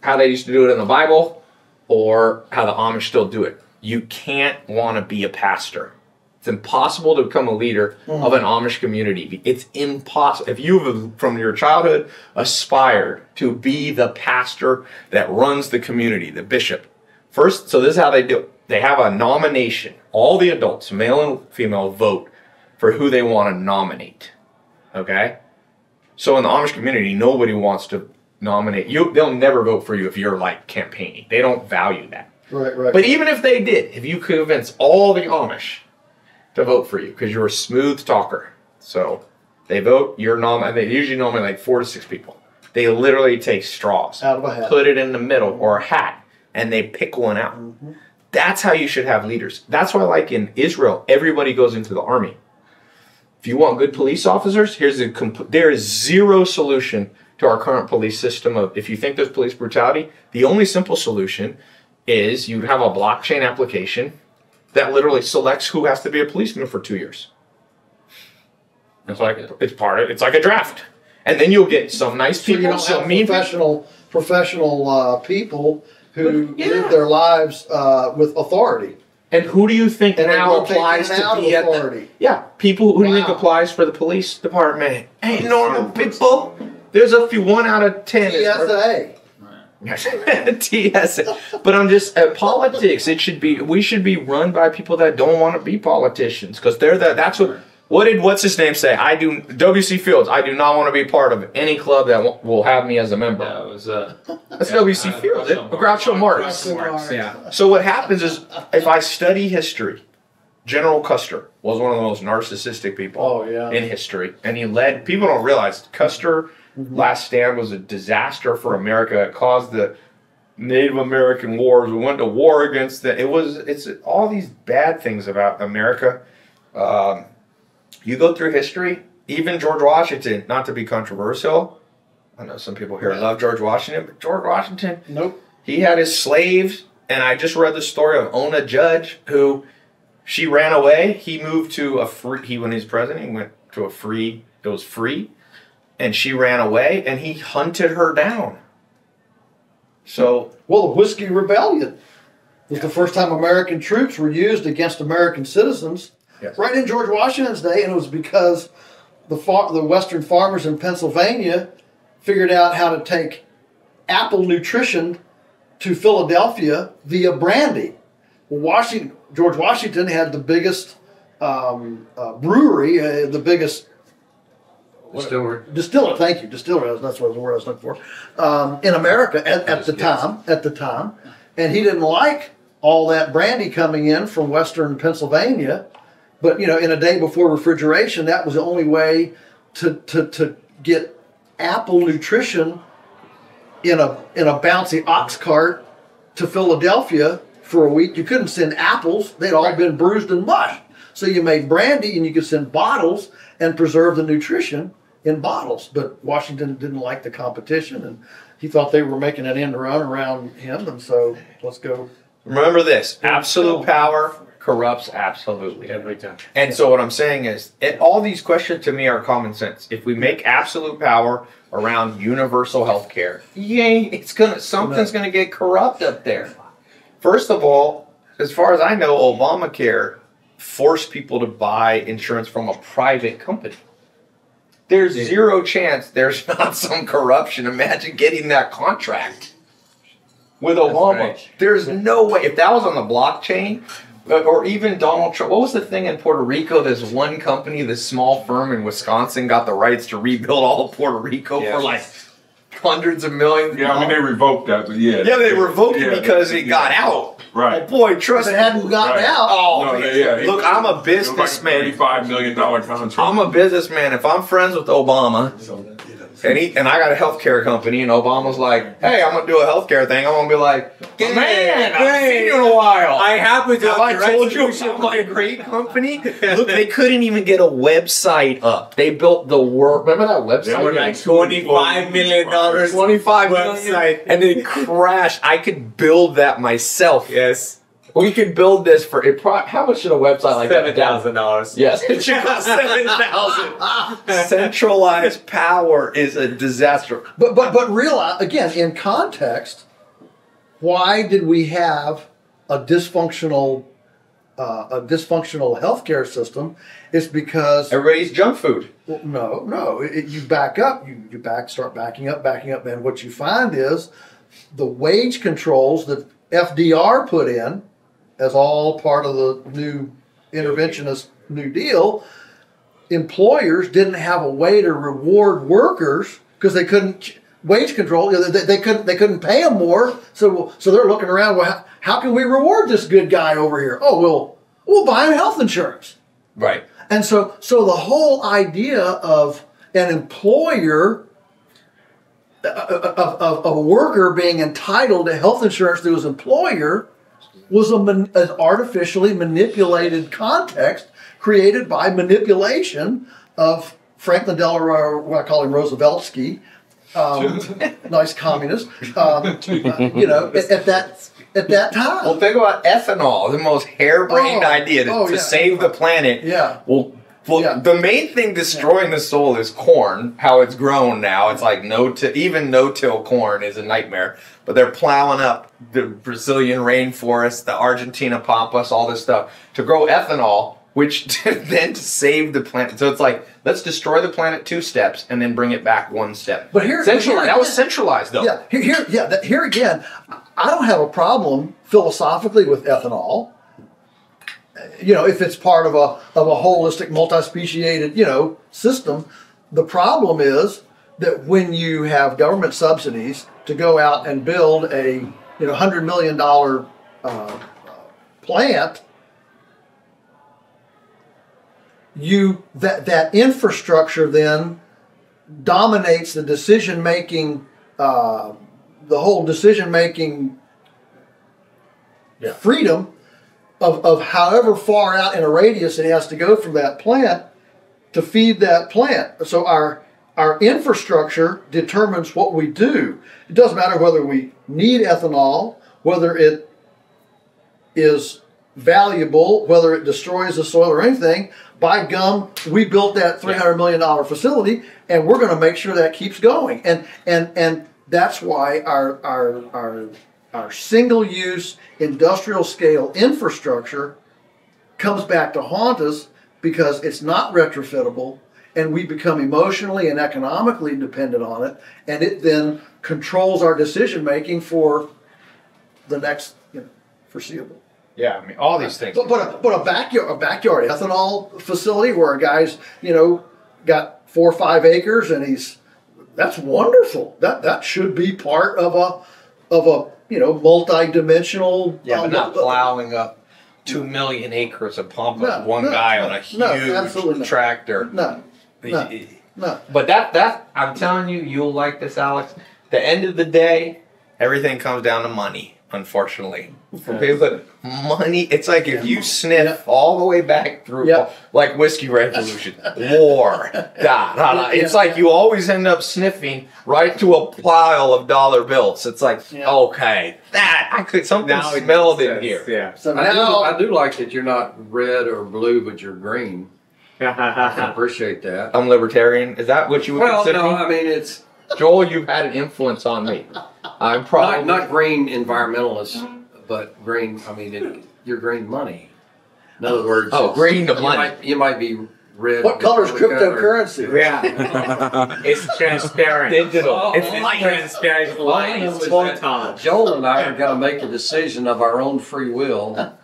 how they used to do it in the Bible or how the Amish still do it. You can't want to be a pastor. It's impossible to become a leader mm-hmm. of an Amish community. It's impossible. If you've from your childhood aspired to be the pastor that runs the community, the bishop, first, so this is how they do it. They have a nomination. All the adults, male and female, vote for who they want to nominate. Okay? So in the Amish community, nobody wants to nominate you. They'll never vote for you if you're like campaigning. They don't value that. Right, right. But even if they did, if you convince all the Amish to vote for you because you're a smooth talker, so they vote, you're nom. They usually nominate like four to six people. They literally take straws, Out of a hat. put it in the middle or a hat, and they pick one out. Mm-hmm. That's how you should have leaders. That's why, like in Israel, everybody goes into the army. If you want good police officers, here's a comp- there is zero solution to our current police system of if you think there's police brutality, the only simple solution is you'd have a blockchain application that literally selects who has to be a policeman for two years. It's like it's part of it's like a draft. And then you'll get some nice So you people, don't some have mean people. professional, professional uh, people who Yeah. live their lives uh, with authority. And who do you think And now applies to and out of be at the. Yeah, people who do you think applies for the police department? Ain't normal people. There's a few one out of ten. is- TSA. TSA. But I'm just at politics. It should be we should be run by people that don't want to be politicians because they're the that's what what did what's his name say? I do WC Fields. I do not want to be part of any club that w- will have me as a member. Yeah, it was uh, That's yeah, WC uh, Fields. Groucho It, Groucho Marx. Marx. Yeah. So what happens is if I study history, General Custer was one of the most narcissistic people Oh, yeah. in history, and he led. People don't realize Custer Mm-hmm. Last Stand was a disaster for America. It caused the Native American wars. We went to war against the. It was. It's all these bad things about America. Um, you go through history. Even George Washington, not to be controversial. I know some people here love George Washington, but George Washington Nope. he had his slaves, and I just read the story of Ona Judge, who she ran away. He moved to a free. He when he was president, he went to a free. It was free, and she ran away, and he hunted her down. So Well, the Whiskey Rebellion was the first time American troops were used against American citizens, Yes. right in George Washington's day, and it was because the far, the Western farmers in Pennsylvania figured out how to take apple nutrition to Philadelphia via brandy. Well, Washington, George Washington had the biggest um, uh, brewery, uh, the biggest Distillery. distiller. Thank you, distiller. That's what the word I was looking for. Um, in America at, at the time, at the time, and he didn't like all that brandy coming in from Western Pennsylvania. But you know, in a day before refrigeration, that was the only way to to, to get apple nutrition in a in a bouncy ox cart to Philadelphia for a week. You couldn't send apples; they'd all been bruised and mushed. So you made brandy, and you could send bottles and preserve the nutrition in bottles. But Washington didn't like the competition, and he thought they were making an end run around him, and so let's go. remember this: absolute power corrupts absolutely. Every time. And so what I'm saying is, it, all these questions to me are common sense. If we make absolute power around universal health care, yay, it's gonna something's gonna get corrupt up there. First of all, as far as I know, Obamacare forced people to buy insurance from a private company. There's zero chance there's not some corruption. Imagine getting that contract with Obama. right. There's no way. If that was on the blockchain, uh, or even Donald Trump. What was the thing in Puerto Rico? This one company, this small firm in Wisconsin, got the rights to rebuild all of Puerto Rico Yeah. for like hundreds of millions. Yeah, I mean they revoked that, but yeah. yeah, they revoked Yeah, it because it got out. Right. Oh boy, trust If it me. hadn't gotten Right. out, Oh, No, man. yeah, look, it- I'm a It was like businessman. thirty-five million dollar contract. I'm a businessman. If I'm friends with Obama, and he and I got a healthcare company, and Obama's like, "Hey, I'm gonna do a healthcare thing," I'm gonna be like, Yeah, "Man, I haven't seen you in a while." I happen to Have I told you about my great company? Look, they couldn't even get a website up. They built the world. Remember that They website? were like twenty-five million dollars. Twenty-five Website. million, and it crashed. I could build that myself. Yes, We could build this for it. Pro- how much should a website like that? seven thousand dollars. Yes, it should cost seven thousand. Centralized power is a disaster. But but but realize again in context, why did we have a dysfunctional uh, a dysfunctional healthcare system? It's because Everybody's junk food. well, no no it, you back up you you back start backing up backing up and what you find is the wage controls that FDR put in as all part of the new interventionist New Deal. Employers didn't have a way to reward workers because they couldn't wage control. you know, They, they couldn't they couldn't pay them more. So so they're looking around. Well, how, how can we reward this good guy over here? Oh, well, we'll buy him health insurance. Right. And so, so the whole idea of an employer, of, of, of a worker being entitled to health insurance through his employer, was a man, an artificially manipulated context created by manipulation of Franklin Delano, what I call him Rooseveltsky, um, nice communist, um, uh, you know, at, at that at that time. Well, think about ethanol, the most harebrained Oh, idea to, oh, to yeah. save the planet. Yeah. Well, well, Yeah. the main thing destroying the soil is corn. How it's grown now, it's like no, t- even no-till corn is a nightmare. But they're plowing up the Brazilian rainforest, the Argentina pampas, all this stuff to grow ethanol, which then to save the planet. So it's like let's destroy the planet two steps and then bring it back one step. But here- centralized. here that was centralized though. Yeah, here, here, yeah, that, here again, I don't have a problem philosophically with ethanol. You know, if it's part of a of a holistic, multi-speciated, you know, system. The problem is that when you have government subsidies to go out and build a you know hundred million dollar uh, plant, you that that infrastructure then dominates the decision making, uh, the whole decision making freedom of, of however far out in a radius it has to go from that plant to feed that plant. So our our infrastructure determines what we do. It doesn't matter whether we need ethanol, whether it is valuable, whether it destroys the soil or anything. By gum, we built that three hundred million dollar facility, and we're going to make sure that keeps going. And and and That's why our, our, our, our single-use industrial scale infrastructure comes back to haunt us because it's not retrofittable and we become emotionally and economically dependent on it and it then controls our decision making for the next you know foreseeable Yeah, I mean, all these things. but, but, a, but a backyard a backyard ethanol facility where a guy's you know got four or five acres and he's that's wonderful that that should be part of a of a you know multi-dimensional Yeah, but um, not plowing up two million acres of pump No, with one no, guy on a huge tractor. no no no But that that I'm telling you, you'll like this, Alex. The end of the day, everything comes down to money. Unfortunately, for people that money, it's like if you sniff all the way back through, Yeah. like whiskey revolution, war, da, da, da. It's like you always end up sniffing right to a pile of dollar bills. It's like Yeah. okay, that I could something Now smelled in here. Yeah. so I do, I do like that you're not red or blue, but you're green. I appreciate that. I'm libertarian. Is that what you would Well, consider no, me? I mean it's Joel, you've had an influence on me. I'm probably not not green environmentalists, but green. I mean, it, you're green money. In other words, Oh, green to you money. Might, you might be red. what color's Republican or- cryptocurrency Yeah. it's transparent. digital. It's light. Transparent light. It's photon. Joel and I are going to make a decision of our own free will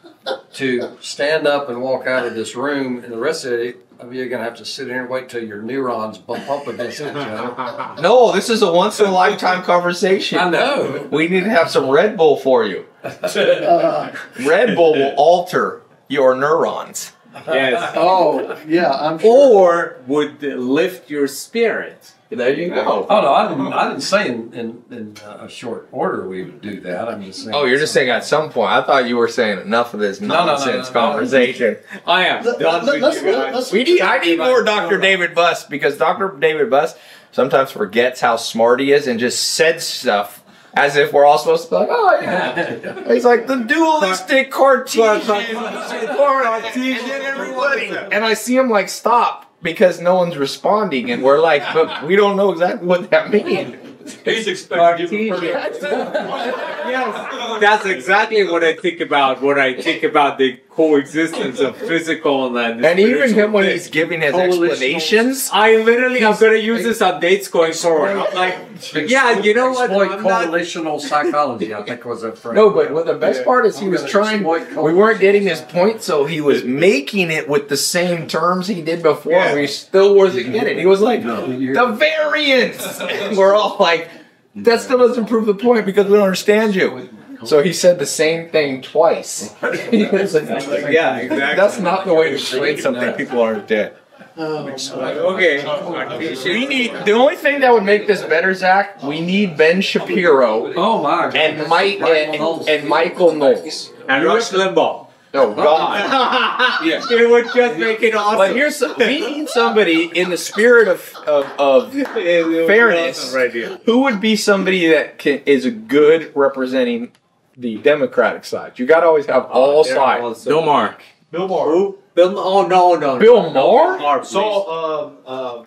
to stand up and walk out of this room, and the rest of it, of you are going to have to sit here and wait till your neurons bump up against each other. No, this is a once in a lifetime conversation. I know. We need to have some Red Bull for you. uh, Red Bull will alter your neurons. Yes. oh yeah i'm sure Or would lift your spirit. There you go. Oh no, I didn't. I didn't say in, in, in uh, a short order we would do that. I'm just saying. Oh, you're just saying at some point. I thought you were saying enough of this no, no, nonsense no, no. conversation. I am Let- done let- with let's- you guys. let's- We need. I need more Dr. David Buss because Dr. David Buss sometimes forgets how smart he is and just said stuff as if we're all supposed to be like, oh yeah. He's like the dualistic Cartesian, Cartesian, everybody. And I see him like stop because no one's responding, and we're like, but we don't know exactly what that means. He's expecting you to Yes, that's exactly what I think about when I think about the coexistence of physical and uh, And even him when things. he's giving his explanations. I literally I'm gonna use this on dates going forward. I'm like, yeah, you know what? Exploit I'm not- coalitional psychology. I think was a phrase. No, but what the best Yeah. part is he I'm was trying. We weren't getting his point, so he was making it with the same terms he did before. Yeah. We still wasn't getting. it. He was like, No, the variance. And we're all like, that still doesn't prove the point because we don't understand you. So he said the same thing twice. Like, yeah, exactly. That's not the way to explain something people understand. Oh, okay. We need the only thing that would make this better, Zach. We need Ben Shapiro Oh my. and Mike and, and Michael Knowles. And Rush Limbaugh. Oh God. yeah. It would just make it awesome. But here's some, we need somebody in the spirit of of, of fairness. right here. Who would be somebody that can, is a good representing the Democratic side? You got to always have all sides. Bill Mark. Bill Maher. Who? Bill? Oh no, no. no. Bill Maher? Maher. So, um, um,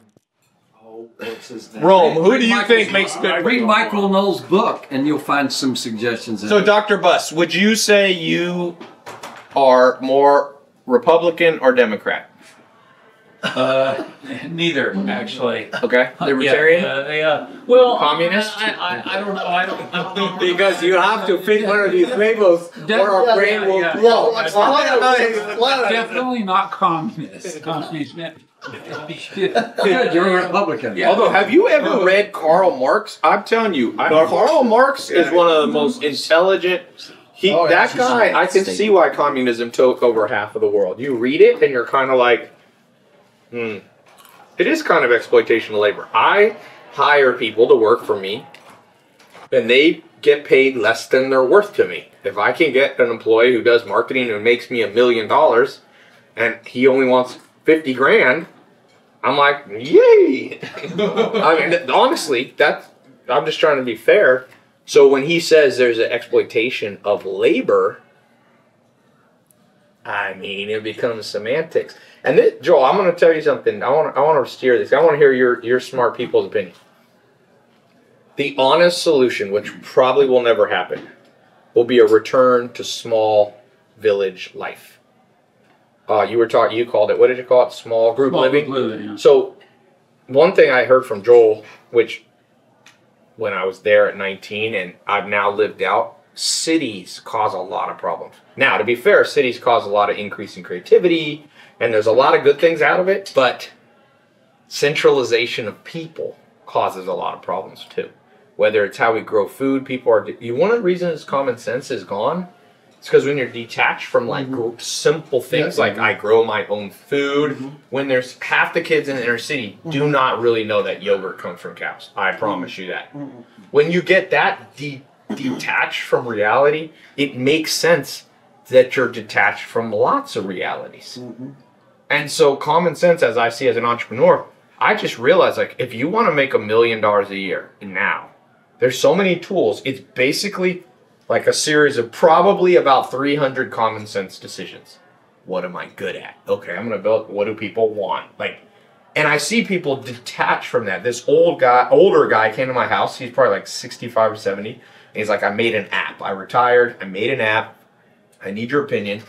oh, what's his name? Rome. Who Read do you Michael's- think makes good? Read Michael Knowles' book, and you'll find some suggestions. In So. Dr. Buss, would you say you are more Republican or Democrat? Uh, neither actually. Okay, libertarian. Yeah, uh, yeah. Well, Communist? I, I, I don't know. I don't. I don't Because you have to fit one of these labels, or our Yeah, brain will yeah, blow. Like, slide it, slide it. Definitely not communist. Communist. Good, you're a Republican. Yeah. Although, have you ever read Karl Marx? I'm telling you, I, Karl Marx is one of the most intelligent. He, Oh, yeah. that guy, I can see why communism took over half of the world. You read it, and you're kind of like, hmm, it is kind of exploitation of labor. I hire people to work for me, and they get paid less than they're worth to me. If I can get an employee who does marketing and makes me a million dollars, and he only wants fifty grand, I'm like, yay! I mean, honestly, that's. I'm just trying to be fair. So when he says there's an exploitation of labor, I mean, it becomes semantics. And this, Joel, I'm going to tell you something. I want. I want to steer this. I want to hear your your smart people's opinion. The honest solution, which probably will never happen, will be a return to small village life. Uh, you were talking. You called it. What did you call it? Small group Small living. group living, yeah. So, one thing I heard from Joel, which when I was there at 19 and I've now lived out, cities cause a lot of problems. Now, to be fair, cities cause a lot of increase in creativity and there's a lot of good things out of it, but centralization of people causes a lot of problems too. Whether it's how we grow food, people are. You one of the reasons common sense is gone. It's because when you're detached from like mm-hmm. gro- simple things Yeah. like I grow my own food. Mm-hmm. When there's half the kids in the inner city mm-hmm. do not really know that yogurt comes from cows. I promise you that. When you get that de- detached from reality, it makes sense that you're detached from lots of realities. And so, common sense, as I see as an entrepreneur, I just realized like if you want to make a million dollars a year now, there's so many tools. It's basically like a series of probably about 300 common sense decisions. What am I good at? Okay, I'm gonna build. What do people want? Like, and I see people detached from that. This old guy, older guy, came to my house. He's probably like 65 or 70. And he's like, I made an app. I retired. I made an app. I need your opinion.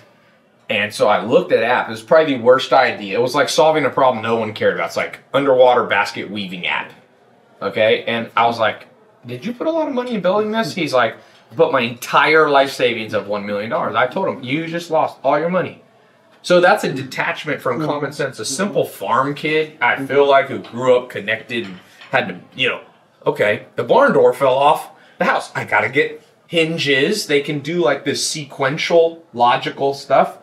And so I looked at app. It was probably the worst idea. It was like solving a problem no one cared about. It's like underwater basket weaving app. Okay. And I was like, Did you put a lot of money in building this? He's like, Put my entire life savings of $1 million. I told him, You just lost all your money. So that's a detachment from common sense. A simple farm kid, I feel like, who grew up connected and had to, you know, okay, the barn door fell off the house. I gotta get hinges. They can do like this sequential, logical stuff.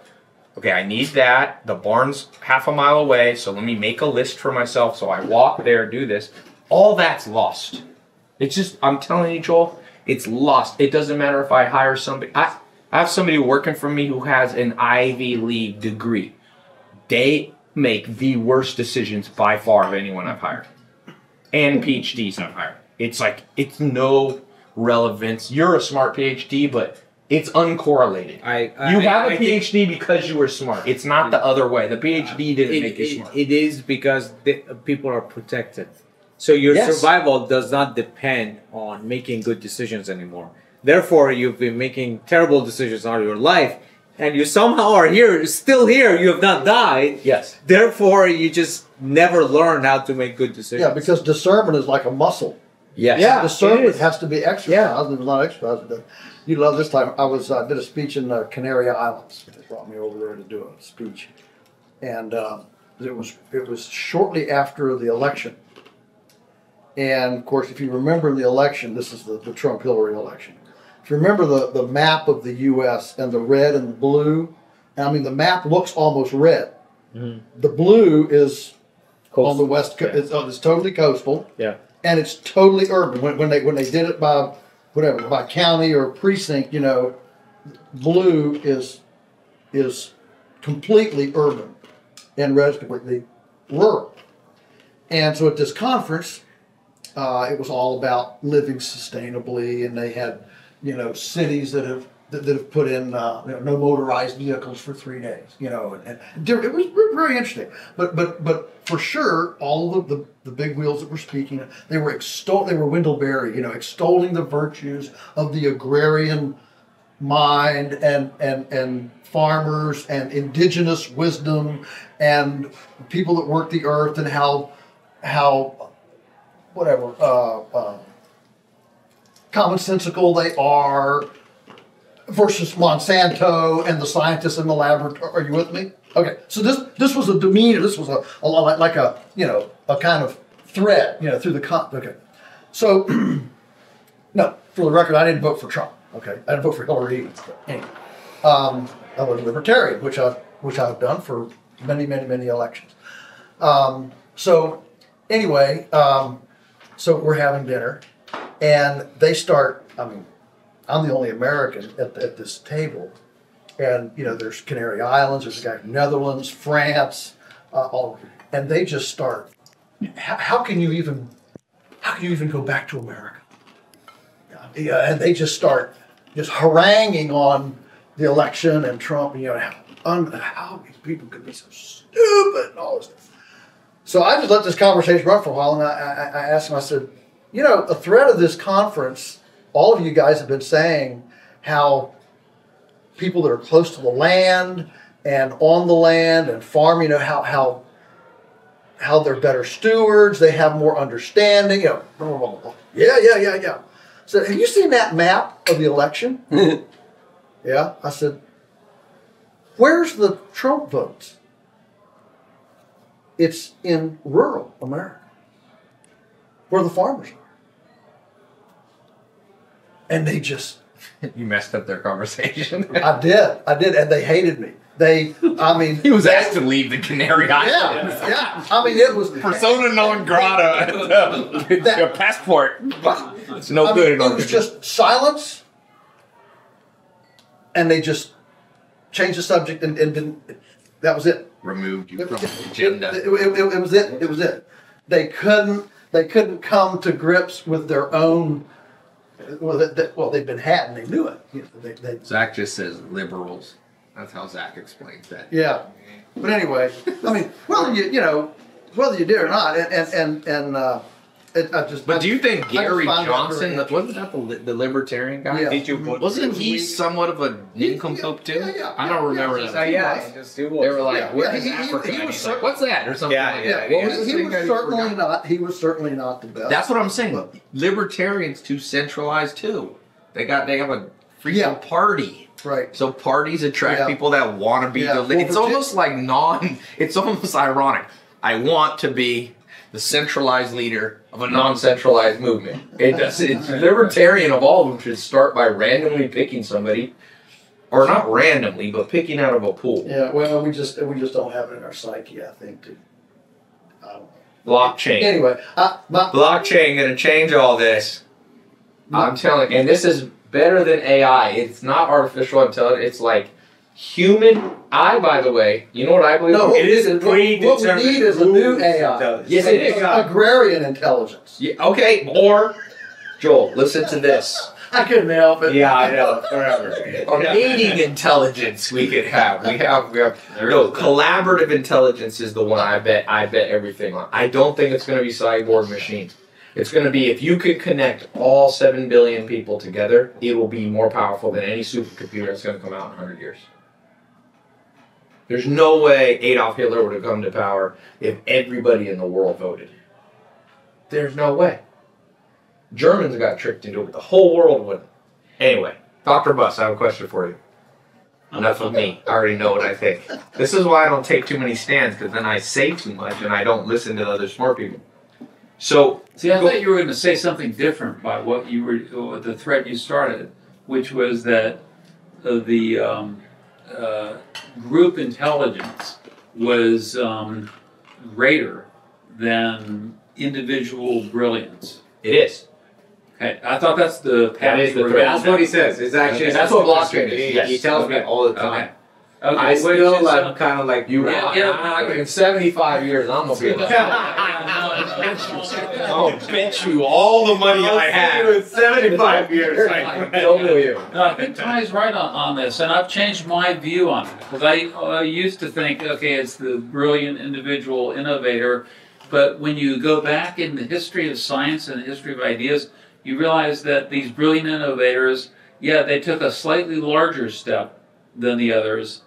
Okay, I need that. The barn's half a mile away, so let me make a list for myself. So I walk there, do this. All that's lost. It's just, I'm telling you, Joel, it's lost. It doesn't matter if I hire somebody. I, I have somebody working for me who has an Ivy League degree. They make the worst decisions by far of anyone I've hired. And PhDs I've hired. It's like, it's no relevance. You're a smart PhD, but it's uncorrelated. I, I You have a I think PhD because you were smart. It's not the other way. The PhD didn't it, make you it- smart. it is because the, people are protected. So your Yes. survival does not depend on making good decisions anymore. Therefore, you've been making terrible decisions all your life, and you somehow are here, still here. You have not died. yes. Therefore, you just never learn how to make good decisions. Yeah, because discernment is like a muscle. Yes. Yeah. discernment has to be exercised. and It's not exercised. You love this time. I was uh, did a speech in the Canary Islands. They brought me over there to do a speech, and uh, it was it was shortly after the election. And of course, if you remember the election, this is the, the Trump Hillary election. If you remember the, the map of the U.S. and the red and the blue, I mean the map looks almost red. The blue is on the west. coast. Yeah. it's, oh, it's totally coastal Yeah. and it's totally urban. When, when they when they did it by whatever by county or precinct, you know, blue is is completely urban, and red is completely rural. And so at this conference, uh, it was all about living sustainably, and they had you know cities that have that, that have put in uh, you know, no motorized vehicles for three days. You know, and, and it was very interesting. But but but for sure, all of the, the big wheels that were speaking, they were extol they were Wendell Berry, you know, extolling the virtues of the agrarian mind and and and farmers and indigenous wisdom and people that work the earth and how how whatever uh, uh, commonsensical they are versus Monsanto and the scientists in the laboratory. Are you with me? Okay, so this this was a demeanor. This was a, a lot like, a you know a kind of threat you know through the con. Okay, so no, for the record, I didn't vote for Trump. Okay, I didn't vote for Hillary either. But anyway, um, I was a libertarian, which I which I've done for many many many elections. Um, so anyway, um, so we're having dinner, and they start. I mean, I'm the only American at, at this table, and you know, there's Canary Islands, there's a guy from Netherlands, France, uh, all, and they just start. How, how can you even? How can you even go back to America? Yeah, and they just start just haranguing on the election and Trump. You know how, un, how these people could be so stupid and all this stuff. So I just let this conversation run for a while, and I, I, I asked him. I said, you know, a thread of this conference, all of you guys have been saying how people that are close to the land and on the land and farm, you know, how how how they're better stewards, they have more understanding, you know, blah, blah, blah, blah. yeah, yeah, yeah, yeah. So have you seen that map of the election? yeah. I said, where's the Trump votes? It's in rural America, where the farmers are. And they just you messed up their conversation. I did. I did, and they hated me. They, I mean, he was asked to leave the Canary Islands. yeah, yeah. I mean, it was Persona non grata. Your passport. It's no I good in it was just silence, and they just changed the subject, and, and didn't. That was it. Removed you It, from the agenda. it- it- it- it was it. It was it. They couldn't. They couldn't come to grips with their own. Well, well, they've been had, and they knew it. You know, they, they, Zach just says liberals. That's how Zach explains that. Yeah, but anyway, I mean, whether you you know whether you did or not, and and and, and uh, it, I just. But do you think Gary Johnson, that wasn't that the, li- the libertarian guy? Yeah. Did you vote? Wasn't He he weak. somewhat of a nincompoop too? Yeah, yeah, I don't yeah, remember yeah. that. Uh, yeah, just do They were like, Yeah, yeah, is he- he- Africa?" he And was like, cer- "What's that?" or something. Yeah, like yeah, that. Yeah, What was he, he was certainly not. He was certainly not the best. That's what I'm saying. But- Libertarians too centralized too. They got they have a freaking Yeah. party. right. So parties attract Yeah. people that want to be Yeah. the. Well, it's almost like non. It's almost ironic. I want to be the centralized leader of a non-centralized movement. It does. It's libertarian of all of them should start by randomly picking somebody, or not randomly, but picking out of a pool. Yeah. Well, we just we just don't have it in our psyche. I think. To, I don't know. Blockchain. Anyway, I, my, Blockchain gonna change all this. I'm telling, you, and this is better than AI. It's not artificial intelligence. It's like human. I, by the way, you know what I believe? no, It is what, what we need is a new AI. intelligence. Yes, it is. Agrarian intelligence. Yeah, okay, or Joel, listen to this. I couldn't help it. Yeah, I know. Forever. A mating intelligence we could have. We have we have no collaborative intelligence is the one I bet I bet everything on. I don't think it's gonna be cyborg machines. It's gonna be if you could connect all seven billion people together, it will be more powerful than any supercomputer that's gonna come out in hundred years. There's no way Adolf Hitler would have come to power if everybody in the world voted. There's no way. Germans got tricked into it. but The whole world wouldn't. Anyway, Dr. Buss, I have a question for you. Enough of me. I already know what I think. This is why I don't take too many stands, because then I say too much and I don't listen to other smart people. So, See, I Go- thought you were going to say something different by what you were, the thread you started, which was that uh, the um, uh, group intelligence was um, greater than individual brilliance. it is. Okay, I thought that's the path That is the were thread. That's what he says. It's actually Okay, That's what blockchain is. He, Yes. he tells me all the time. Okay. Okay. I which still like uh, kind of like you. Yeah, yeah, in 75 years, I'm going to be like, I'll bet you all the money I have. in 75 years. W. No, I think Tai's right on, on this, and I've changed my view on it because I uh, used to think, okay, it's the brilliant individual innovator, but when you go back in the history of science and the history of ideas, you realize that these brilliant innovators, yeah, they took a slightly larger step than the others,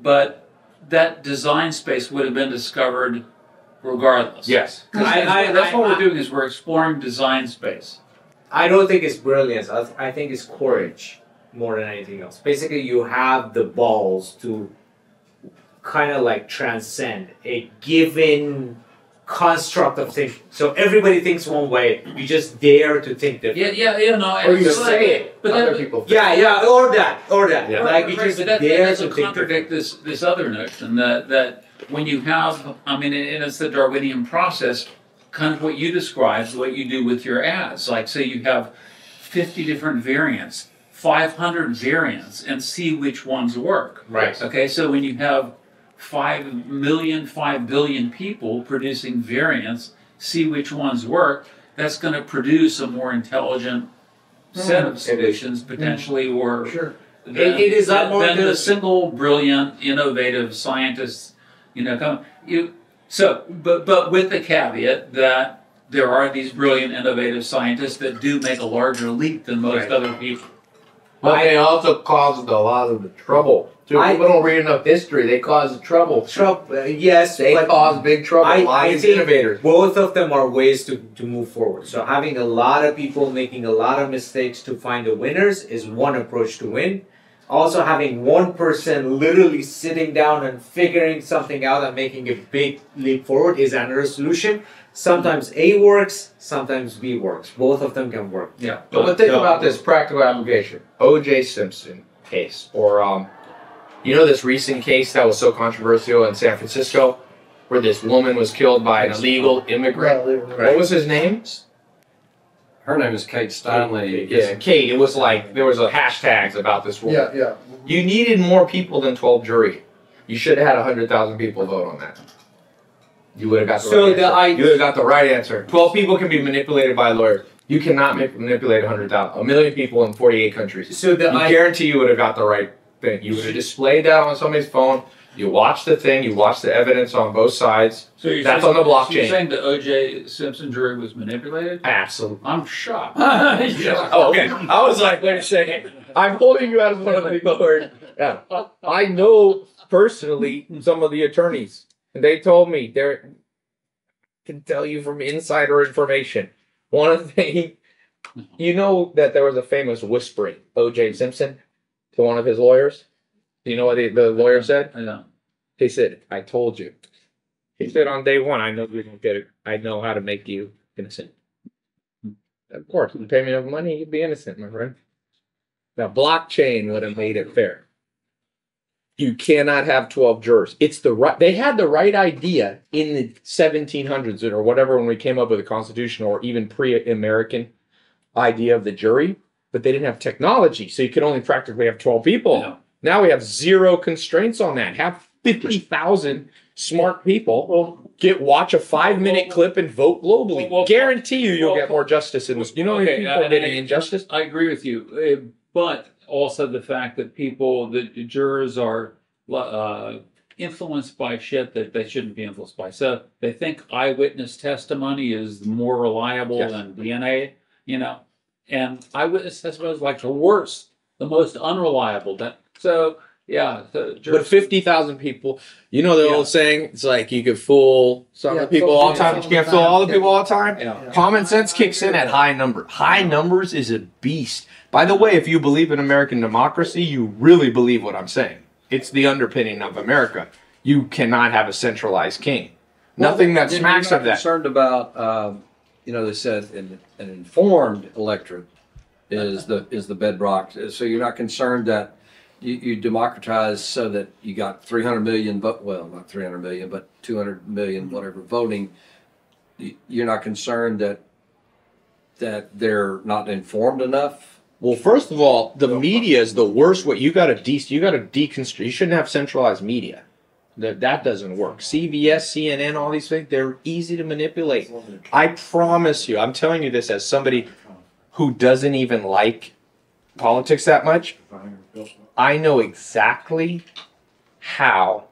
but that design space would have been discovered regardless. Yes. That's, I- I- that's what I- we're doing is we're exploring design space. I don't think it's brilliance. I, I think it's courage more than anything else. Basically, you have the balls to kind of like transcend a given construct of thinking. So everybody thinks one way. You just dare to think different. Yeah, yeah, yeah, no. Or you it's say like- it. But Other that, people think. Yeah, yeah, or that, or that. Yeah. Like you Right, just but that, that dare doesn't to think contradict this this other notion that that when you have, I mean, and it's the Darwinian process, kind of what you described, what you do with your ads. Like, say you have fifty different variants, five hundred variants, and see which ones work. Right. Okay, so when you have five million, five billion people producing variants, see which ones work. That's going to produce a more intelligent hmm. set of solutions, hmm. potentially, or Sure. than, It- it is than, more than than- the single brilliant, innovative scientists. You know, come you. So, but but with the caveat that there are these brilliant, innovative scientists that do make a larger leap than most Right. other people. But they also caused a lot of the trouble. Too. I- People don't read enough history. They cause the trouble. Uh, yes, They but caused big trouble. I, a lot I of these think innovators. both of them are ways to, to move forward. So having a lot of people making a lot of mistakes to find the winners is one approach to win. Also having one person literally sitting down and figuring something out and making a big leap forward is another solution. Sometimes A works, sometimes B works. Both of them can work. Yeah. But, but think uh, about this practical application. O.J. Simpson case, or um, you know this recent case that was so controversial in San Francisco, where this woman was killed by an illegal immigrant. What was his name? Her name is Kate Steinle. Yeah, Kate. It was like there was a hashtags about this woman. Yeah, yeah. You needed more people than twelve jury. You should have had hundred thousand people vote on that. You would have got the So right the answer. I- you would have got the right answer. Twelve people can be manipulated by lawyers. You cannot manipulate a hundred thousand. A million people in forty-eight countries. So the You I, guarantee you would have got the right thing. You would have displayed that on somebody's phone. You watch the thing. You watch the evidence on both sides. So you're That's saying, on the so You're blockchain. saying the O.J. Simpson jury was manipulated? Absolutely. I'm shocked. Oh, okay. I was like, wait a second. I'm holding you out of front of the board. Yeah. I know personally some of the attorneys, and they told me they're can tell you from insider information. One of the things, you know that there was a famous whispering O.J. Simpson to one of his lawyers. Do you know what the, the lawyer said? I know. He said, "I told you." He said on day one, "I know we don't get it. I know how to make you innocent." Of course, you pay me enough money, you'd be innocent, my friend. Now, blockchain would have made it fair. You cannot have twelve jurors. It's the right. They had the right idea in the 1700s or whatever when we came up with the Constitution, or even pre-American idea of the jury, but they didn't have technology, so you could only practically have twelve people. Yeah. Now we have zero constraints on that. Have 50,000 smart people get watch a five minute clip and vote globally. Well, Guarantee you you'll get more justice in this. You know Okay, people and getting I- injustice? I agree with you, uh, but also the fact that people, the jurors are uh, influenced by shit that they shouldn't be influenced by. So they think eyewitness testimony is more reliable Yes. than DNA, you know, and eyewitness testimony is like the worst, the most unreliable. That so yeah, the But jurors, 50,000 people, you know the Yeah. old saying, it's like you could fool some Yeah, of the people all the time, but you can't fool all the people all the time. yeah. Common sense kicks in at high number. High numbers is a beast. By the way, if you believe in American democracy, you really believe what I'm saying. It's the underpinning of America. You cannot have a centralized king. Nothing that smacks you're of that. Concerned about, um, you know, they said an, an informed electorate is the is the bedrock. So you're not concerned that you, you democratize so that you got 300 million vote. Well, not 300 million, but 200 million, whatever voting. You- You're not concerned that that they're not informed enough. Well, first of all, the media is the worst. What you got to de you got to deconstruct. You shouldn't have centralized media. That that doesn't work. CBS, CNN, all these things they're easy to manipulate. I promise you. I'm telling you this as somebody who doesn't even like politics that much. I know exactly how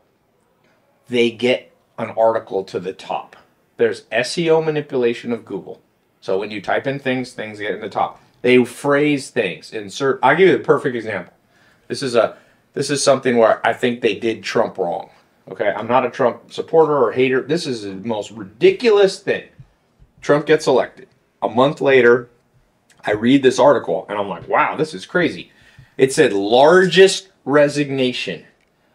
they get an article to the top. There's SEO manipulation of Google. So when you type in things, things get in the top. They phrase things, insert. I'll give you the perfect example. This is a this is something where I think they did Trump wrong. Okay, I'm not a Trump supporter or hater. This is the most ridiculous thing. Trump gets elected. A month later, I read this article and I'm like, wow, this is crazy. It said largest resignation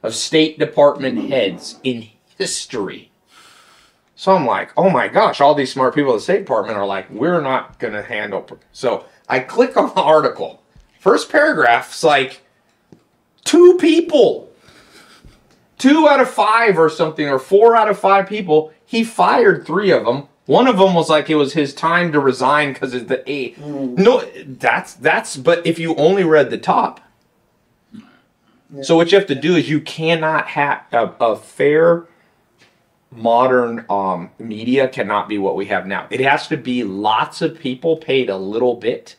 of State Department heads in history. So I'm like, oh my gosh, all these smart people at the State Department are like, we're not going to handle. So I click on the article. First paragraph's like, two people, two out of five or something, or four out of five people. He fired three of them. One of them was like it was his time to resign because it's the A. No, that's that's. But if you only read the top, so what you have to do is you cannot have a, a fair modern um, media cannot be what we have now. It has to be lots of people paid a little bit,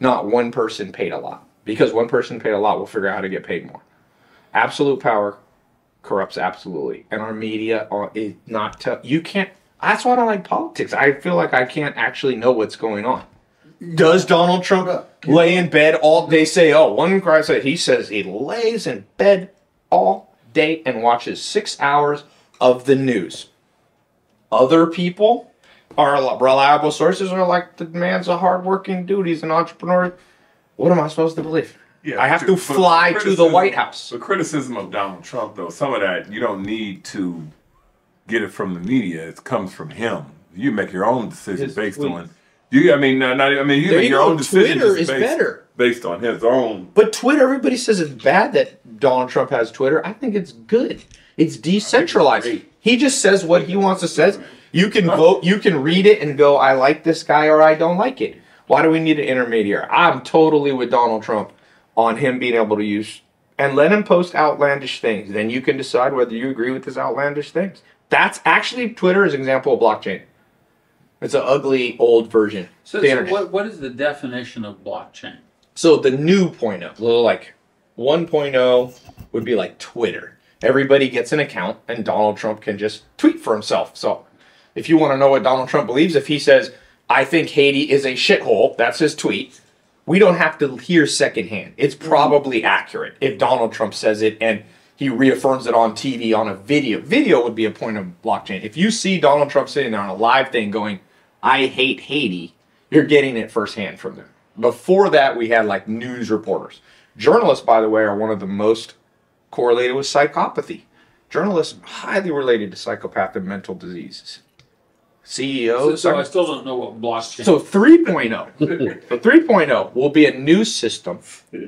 not one person paid a lot. Because one person paid a lot, we'll figure out how to get paid more. Absolute power corrupts absolutely, and our media uh, is not. Te- you can't. That's why I don't like politics. I feel like I can't actually know what's going on. Does Donald Trump lay in bed all? They say, oh, one guy said he says he lays in bed all day and watches six hours of the news. Other people are reliable sources are like the man's a hardworking dude. He's an entrepreneur. What am I supposed to believe? Yeah, I have to fly to the White House. The criticism of Donald Trump, though, some of that you don't need to get it from the media. It comes from him. You make your own decision His based tweets. on you. I mean, not, not, I mean, you There make you your go. own decision Twitter is based, better. based on his own. But Twitter, everybody says it's bad that Donald Trump has Twitter. I think it's good. It's decentralized. He just says what he wants to say. You can vote, you can read it and go, I like this guy or I don't like it. Why do we need an intermediary? I'm totally with Donald Trump on him being able to use and let him post outlandish things. Then you can decide whether you agree with his outlandish things. That's actually Twitter is an example of blockchain. It's an ugly old version. So, so what, what is the definition of blockchain? So the new point of little like 1.0 would be like Twitter. Everybody gets an account and Donald Trump can just tweet for himself. So if you want to know what Donald Trump believes, if he says, I think Haiti is a shithole, that's his tweet. We don't have to hear secondhand. It's mm-hmm. probably accurate if Donald Trump says it and he reaffirms it on TV on a video. Video would be a point of blockchain. If you see Donald Trump sitting there on a live thing going, I hate Haiti, you're getting it firsthand from them. Before that, we had like news reporters. Journalists, by the way, are one of the most correlated with psychopathy. Journalists highly related to psychopath and mental diseases. So, so I still don't know what blockchain. so 3.0. so 3.0 will be a new system,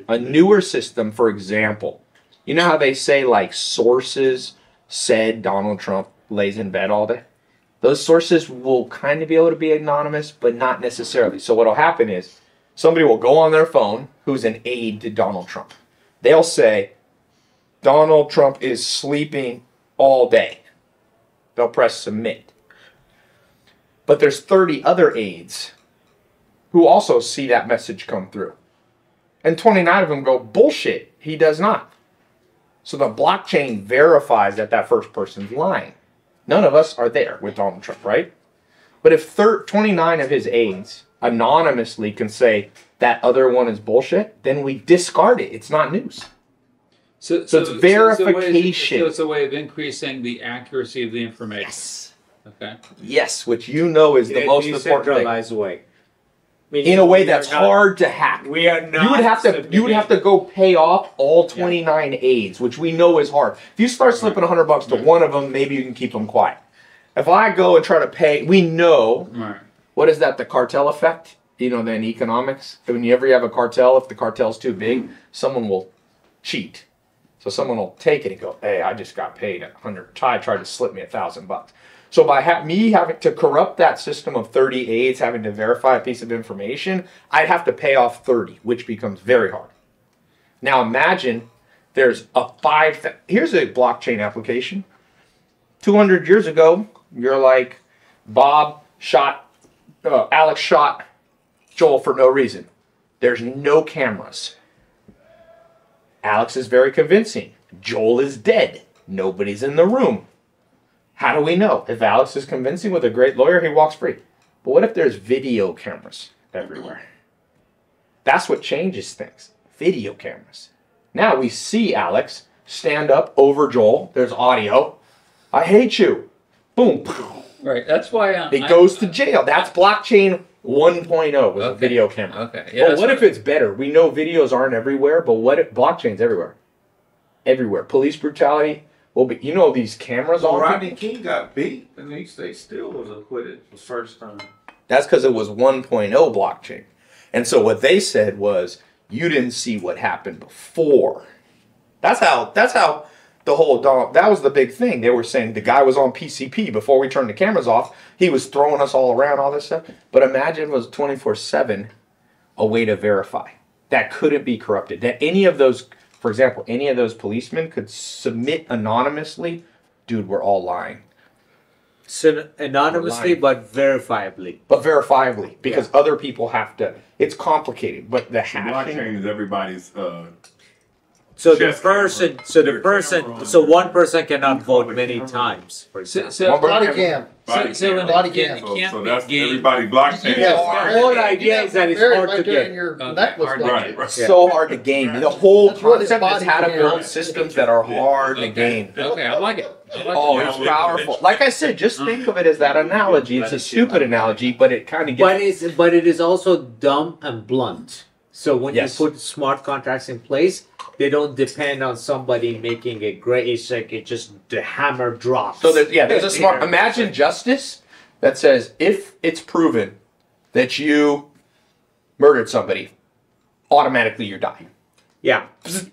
a newer system. For example, you know how they say like sources said Donald Trump lays in bed all day. Those sources will kind of be able to be anonymous, but not necessarily. So what'll happen is somebody will go on their phone who's an aide to Donald Trump. They'll say Donald Trump is sleeping all day. They'll press submit. But there's 30 other aides who also see that message come through. And 29 of them go, bullshit, he does not. So the blockchain verifies that that first person's lying. None of us are there with Donald Trump, right? But if thir- 29 of his aides anonymously can say that other one is bullshit, then we discard it. It's not news. so, so it's a way- verification. so it's a way of increasing the accuracy of the information. Yes. Okay. Yes, which you know is the In a most important thing. decentralized way. Meaning In a way that's not- hard to hack. We are not. you would have to you would have to go pay off all 29 aides which we know is hard if you start slipping 100 bucks to one of them maybe you can keep them quiet if i go and try to pay we know Right. what is that the cartel effect you know then economics when you ever have a cartel if the cartel's too big someone will cheat so someone will take it and go hey i just got paid a 100 tai tried to slip me a thousand bucks so by ha- me having to corrupt that system of 30 aides having to verify a piece of information, I'd have to pay off 30, which becomes very hard. Now imagine there's a five. Th- Here's a blockchain application. 200 years ago, you're like, Bob shot, uh, Alex shot Joel for no reason. There's no cameras. Alex is very convincing. Joel is dead. Nobody's in the room. How do we know? If Alex is convincing with a great lawyer, he walks free. But what if there's video cameras everywhere? That's what changes things. Video cameras. Now we see Alex stand up over Joel. There's audio. I hate you. Boom. Right. That's why uh, I, It goes to jail. That's blockchain 1.0 with a video camera. Okay. Yeah. but what if it's better? We know videos aren't everywhere, but what if blockchain's everywhere? Everywhere. Police brutality will be. You know these cameras So on. Rodney people? King got beat, and he they still was acquitted the first time. That's because it was 1.0 blockchain. And so what they said was you didn't see what happened before. That's how that's how the whole that was the big thing. They were saying the guy was on PCP before we turned the cameras off. He was throwing us all around, all this stuff. But imagine it was 24-7 a way to verify. That couldn't be corrupted. That any of those, for example, any of those policemen could submit anonymously, dude, we're all lying. So anonymously, Lying. but verifiably. but verifiably because other people have to it's complicated but the The hashing blockchain is everybody's. Uh, So the Chess person, so the Your person, so one person cannot vote many times. For So, example. so, One Not person- again. Body so cam. Body cam. So, so that's gamed. everybody blockchain. Yeah, The whole idea is that it's Buried hard to there get. in your Okay, necklace. hard to lock. Right, right. So hard to game. The whole That's concept his is how to build systems that are hard to game. Okay, I like it. I like Oh, it. it's powerful. Like I said, just think of it as that analogy. It's a stupid analogy, but it kind of But gets. it's but it is also dumb and blunt. So when Yes. you put smart contracts in place, they don't depend on somebody making a great. It's like it just the hammer drops. So there's, yeah, there's a smart. Imagine justice that says if it's proven that you murdered somebody, automatically you're dying. Yeah.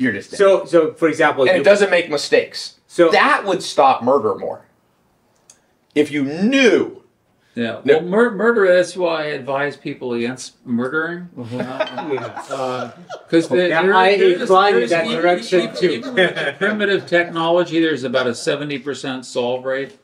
You're just dead. So so for example, and you- it doesn't make mistakes. so That would stop murder more. If you knew. Yeah. No. Well, mur- murder. That's why I advise people against murdering. Mm-hmm. Uh, uh, yeah. Because Yeah, I incline in that direction too. primitive technology, there's about a seventy percent solve rate.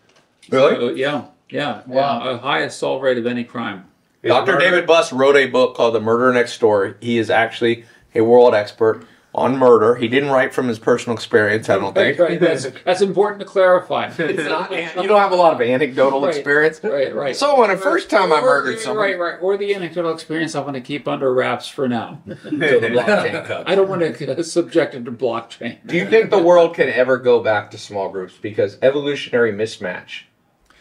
Really? So, yeah, yeah, Wow. yeah, a highest solve rate of any crime. Dr. David Buss wrote a book called The Murder Next Door. He is actually a world expert on murder. He didn't write from his personal experience, I don't think. right. That's, that's important to clarify. It's not, you don't have a lot of anecdotal Right. experience. Right, right. So when the first time I murdered someone, Right, right. Or the anecdotal experience I want to keep under wraps for now. until the blockchain comes. I don't want to get subjected to blockchain. Do you think the world can ever go back to small groups? Because evolutionary mismatch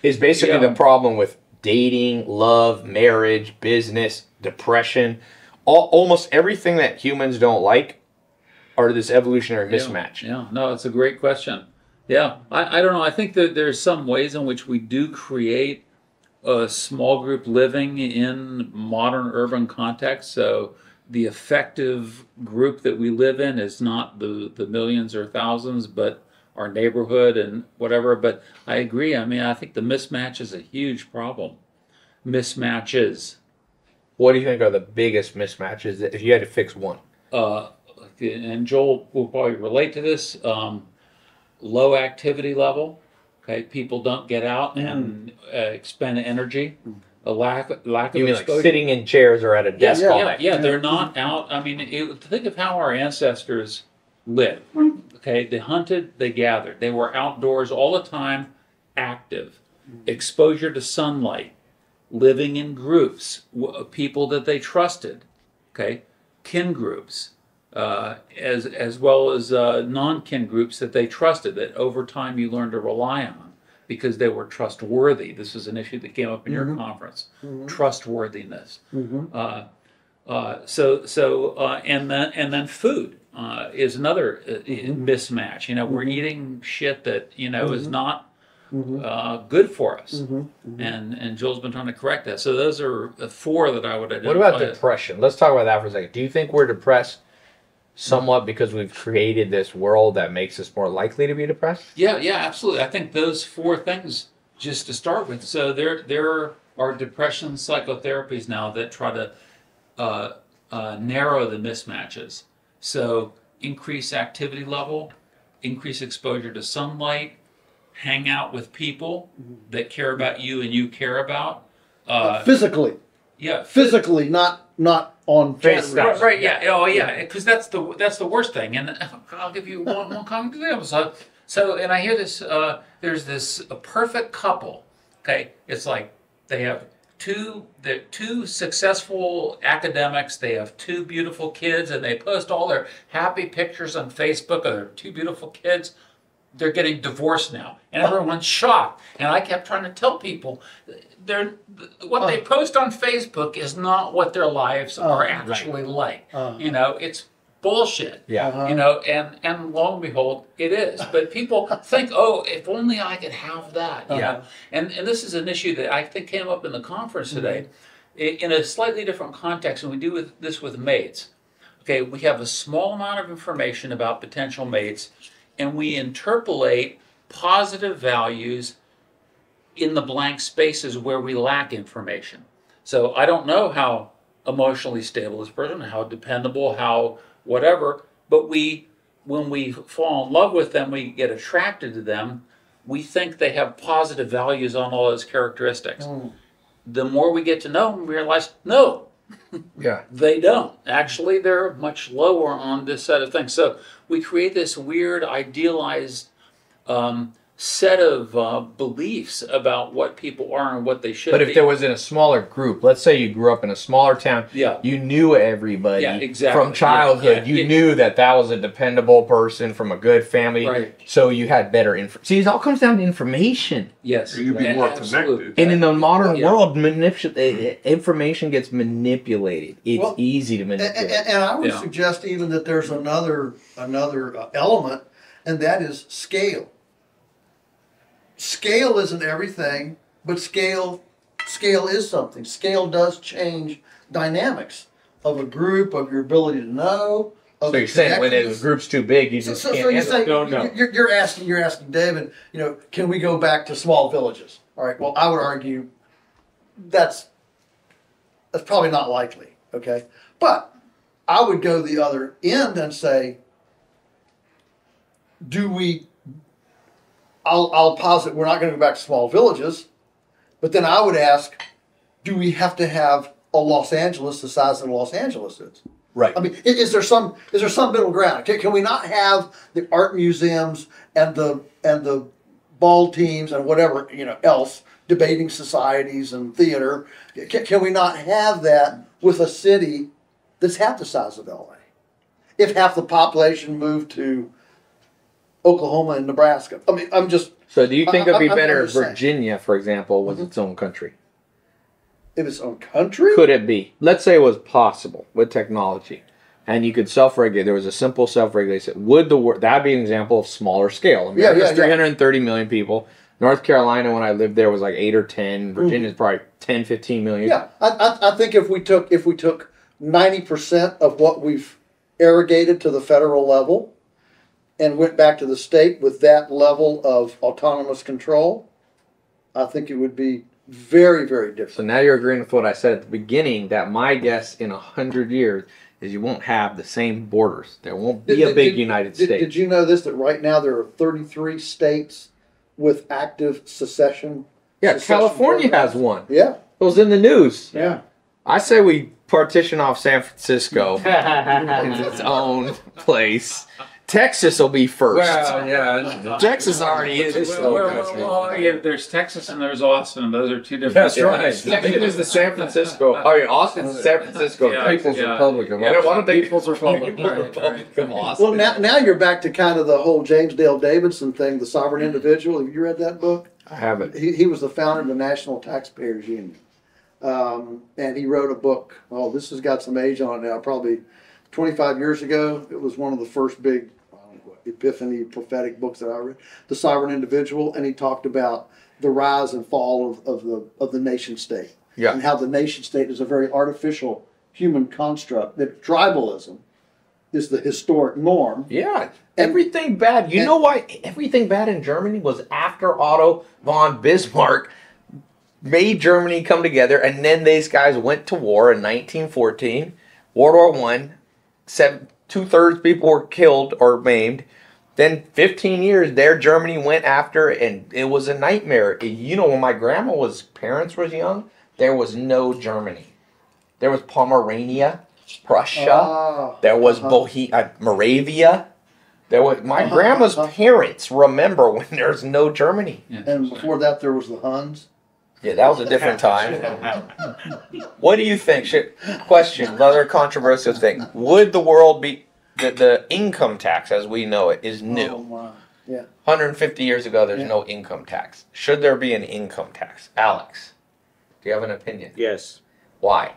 is basically Yeah. the problem with dating, love, marriage, business, depression. All, almost everything that humans don't like are this evolutionary mismatch. Yeah, yeah. no, it's a great question. Yeah, I, I don't know. I think that there's some ways in which we do create a small group living in modern urban context. So the effective group that we live in is not the, the millions or thousands, but our neighborhood and whatever. But I agree. I mean, I think the mismatch is a huge problem. Mismatches. What do you think are the biggest mismatches if you had to fix one? uh, and Joel will probably relate to this. Um, low activity level. Okay, people don't get out and uh, expend energy. A lack lack of You mean like sitting in chairs or at a yeah, desk all yeah, yeah, they're not out. I mean, it, think of how our ancestors lived. Okay, they hunted, they gathered, they were outdoors all the time, active, exposure to sunlight, living in groups, people that they trusted. Okay, kin groups, uh, as as well as uh, non-kin groups that they trusted. That over time you learn to rely on because they were trustworthy. This is an issue that came up in your conference: trustworthiness. Uh, uh, so so uh, and then and then food uh, is another uh, mismatch. You know, we're eating shit that you know is not uh, good for us, and and Joel's been trying to correct that. So those are the four that I would identify. What about depression? Let's talk about that for a second. Do you think we're depressed somewhat because we've created this world that makes us more likely to be depressed? Yeah, yeah, absolutely. I think those four things just to start with. So there there are depression psychotherapies now that try to uh, uh, narrow the mismatches. So increase activity level, increase exposure to sunlight, hang out with people that care about you and you care about. Uh, physically, yeah, physically, not not on Face chat stuff. rooms. Right, right, yeah, oh yeah, because that's the that's the worst thing. And I'll give you one one common example. So, so and I hear this. Uh, there's this a perfect couple. Okay, it's like they have two they're two successful academics. They have two beautiful kids, and they post all their happy pictures on Facebook of their two beautiful kids. They're getting divorced now, and everyone's shocked. And I kept trying to tell people, they're what they oh. post on Facebook is not what their lives oh, are actually like. Oh. You know, it's bullshit. Yeah. Uh-huh. You know, and and lo and behold, it is. But people think, oh, if only I could have that. You know? And and this is an issue that I think came up in the conference mm-hmm. today, i- in a slightly different context, and we do with this with mates. Okay, we have a small amount of information about potential mates, and we interpolate positive values in the blank spaces where we lack information. So I don't know how emotionally stable this person, how dependable, how whatever, but we when we fall in love with them, we get attracted to them, we think they have positive values on all those characteristics. The more we get to know them, we realize no, Yeah. they don't. Actually, they're much lower on this set of things. So we create this weird, idealized um, set of uh, beliefs about what people are and what they should But be. if there was in a smaller group, let's say you grew up in a smaller town, yeah, you knew everybody Yeah, exactly. from childhood. Yeah, You yeah. knew that that was a dependable person from a good family, right, so you had better info. See, it all comes down to information. yes, You'd be and more absolute. connected. And in the modern Yeah. world, manipul- eh, eh, information gets manipulated. It's Well, easy to manipulate. and, and I would Yeah. suggest even that there's another another uh, element, and that is scale. Scale isn't everything, but scale scale is something. Scale does change dynamics of a group, of your ability to know. Of so you're saying when the group's too big, you So, just so, can't so you're handle it. saying No, no. You're, you're asking you're asking David, you know, can we go back to small villages? All right. Well, I would argue that's that's probably not likely. Okay, but I would go the other end and say, do we? I'll I'll posit we're not going to go back to small villages, but then I would ask, do we have to have a Los Angeles the size that Los Angeles is? Right. I mean, i- is there some is there some middle ground? Can, can we not have the art museums and the and the ball teams and whatever you know else debating societies and theater? Can, can we not have that with a city that's half the size of LA? If half the population moved to Oklahoma and Nebraska, I mean, I'm just So do you think I- it'd be I'm better if. Virginia, for example, was Mhm. its own country? if it's own country. Could it be? Let's say it was possible with technology, and you could self-regulate. There was a simple self-regulation. Would the world? That'd be an example of smaller scale. Yeah, America's yeah, yeah. 330 million people. North Carolina, when I lived there, was like eight or ten. Mm-hmm. Virginia's probably 10, 15 million. Yeah, I, I, I think if we took if we took ninety percent of what we've irrigated to the federal level, and went back to the state with that level of autonomous control, I think it would be very very different. So now you're agreeing with what I said at the beginning. That my guess in a hundred years is you won't have the same borders. There won't be Did- a big did- United Did, States. did you know this? That right now there are thirty three states with active secession. yeah, secession California programs. has one. Yeah, It was in the news. yeah. I say we partition off San Francisco. it's its own place. Texas will be first. Well, yeah. Texas already is. Well, well, well, well, yeah, there's Texas and there's Austin. Those are two different. That's right. Texas is the San Francisco. Oh, yeah, Austin's the San Francisco. Yeah. People's Yeah. Republic of Yeah, why don't they People's Republic. Republic of Austin? Well, now now you're back to kind of the whole James Dale Davidson thing, the sovereign individual. Have you read that book? I haven't. he, he was the founder of the National Taxpayers Union. Um, and he wrote a book. Oh, this has got some age on it now, probably 25 years ago. It was one of the first big I don't know what, epiphany prophetic books that I read, The Sovereign Individual. And he talked about the rise and fall of, of, the, of the nation state. Yeah. And how the nation state is a very artificial human construct, that tribalism is the historic norm. Yeah, everything bad. You and- know why everything bad in Germany was after Otto von Bismarck made Germany come together, and then these guys went to war in 1914, World War One. Seven, two thirds people were killed or maimed. Then 15 years there, Germany went after, and it was a nightmare. You know, when my grandma was parents was young, there was no Germany. There was Pomerania, Prussia. Ah, There was uh-huh. Bohe- uh, Moravia. There was my Uh-huh, grandma's uh-huh. parents remember when there's no Germany. and before that, there was the Huns. Yeah, that was a different time. what do you think? Should, question, another controversial thing. Would the world be the, the income tax as we know it is Oh, new? my. 150 years ago, there's Yeah. no income tax. Should there be an income tax? Alex, do you have an opinion? yes, Why?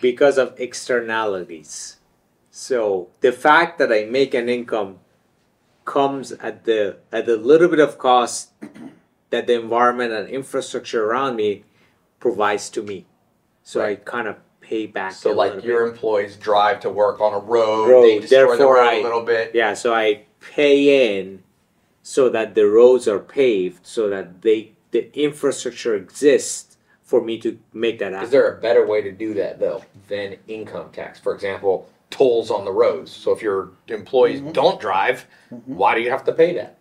because of externalities. So the fact that I make an income comes at the at the little bit of cost that the environment and infrastructure around me provides to me. So I kind of pay back. So, a like your bit. employees drive to work on a road, Road, they destroy the therefore road I- a little bit. Yeah, so I pay in so that the roads are paved, so that they the infrastructure exists for me to make that happen. Is there a better way to do that though than income tax? For example, tolls on the roads. So if your employees Mhm. don't drive, Mhm. why do you have to pay that?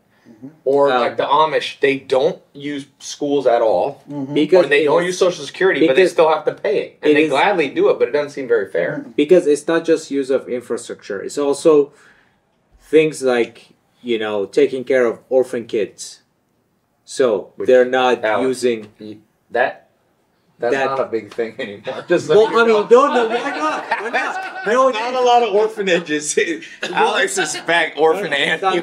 Or Um, like the Amish, they don't use schools at all. Mhm. because Or they don't use Social Security, but they still have to pay it. And it they is- gladly do it, but it doesn't seem very fair. because it's not just use of infrastructure it's also things like you know taking care of orphan kids So Which- they're not Alex. using. That that's That- not a big thing anymore. Just Well, let me I mean, no, no, why not? Why not? No, Not a lot of orphanages. Alex is back orphan Andy.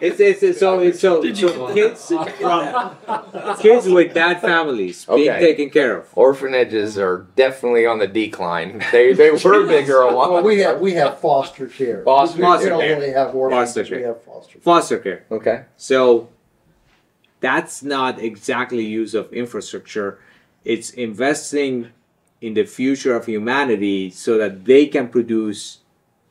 It's, it's, it's so it's so, so kids from kids with bad families being Okay. taken care of. Orphanages are definitely on the decline. They they were bigger a while. Well, we have, we have foster care. Foster We- We don't really have orphans, Foster care. we have foster. care. Foster care. Okay. So that's not exactly use of infrastructure. It's investing in the future of humanity so that they can produce,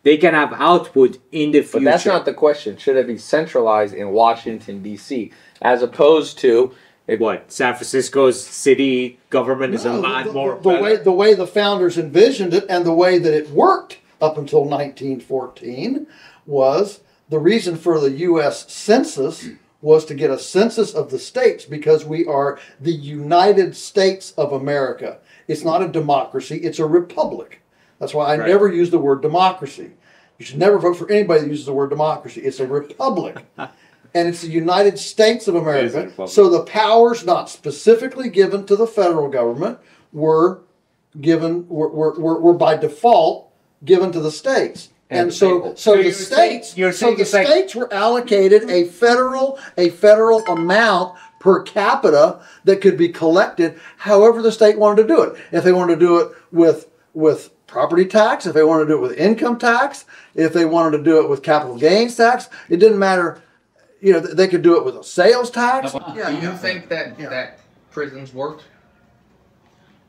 they can have output in the future. But that's not the question. Should it be centralized in Washington D.C. as opposed to what San Francisco's city government is a lot the, more. the, the way the way the founders envisioned it and the way that it worked up until 1914 was the reason for the U.S. Census was to get a census of the states because we are the United States of America. It's not a democracy; it's a republic. That's why I Right. never use the word democracy. You should never vote for anybody that uses the word democracy. It's a republic. and it's the United States of It is a America. So the powers not specifically given to the federal government were given were, were, were, were by default given to the states. And And, so, people. so So the you're saying- states, so the it's like- states were allocated a federal, a federal amount per capita that could be collected however the state wanted to do it. If they wanted to do it with with property tax, if they wanted to do it with income tax, if they wanted to do it with capital gains tax, it didn't matter. You know, they could do it with a sales tax. Do you think that Yeah. that prisons worked?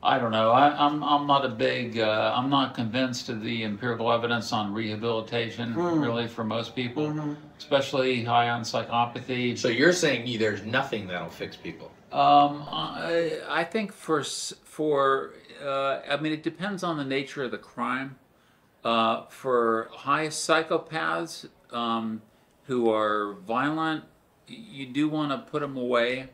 I don't know. I, I'm I'm not a big. Uh, I'm not convinced of the empirical evidence on rehabilitation. Hmm. Really, for most people, Mm-hmm. especially high on psychopathy. So you're saying there's nothing that'll fix people? Um, I, I think for for uh, I mean it depends on the nature of the crime. Uh, for high psychopaths um, who are violent, you do want to put them away.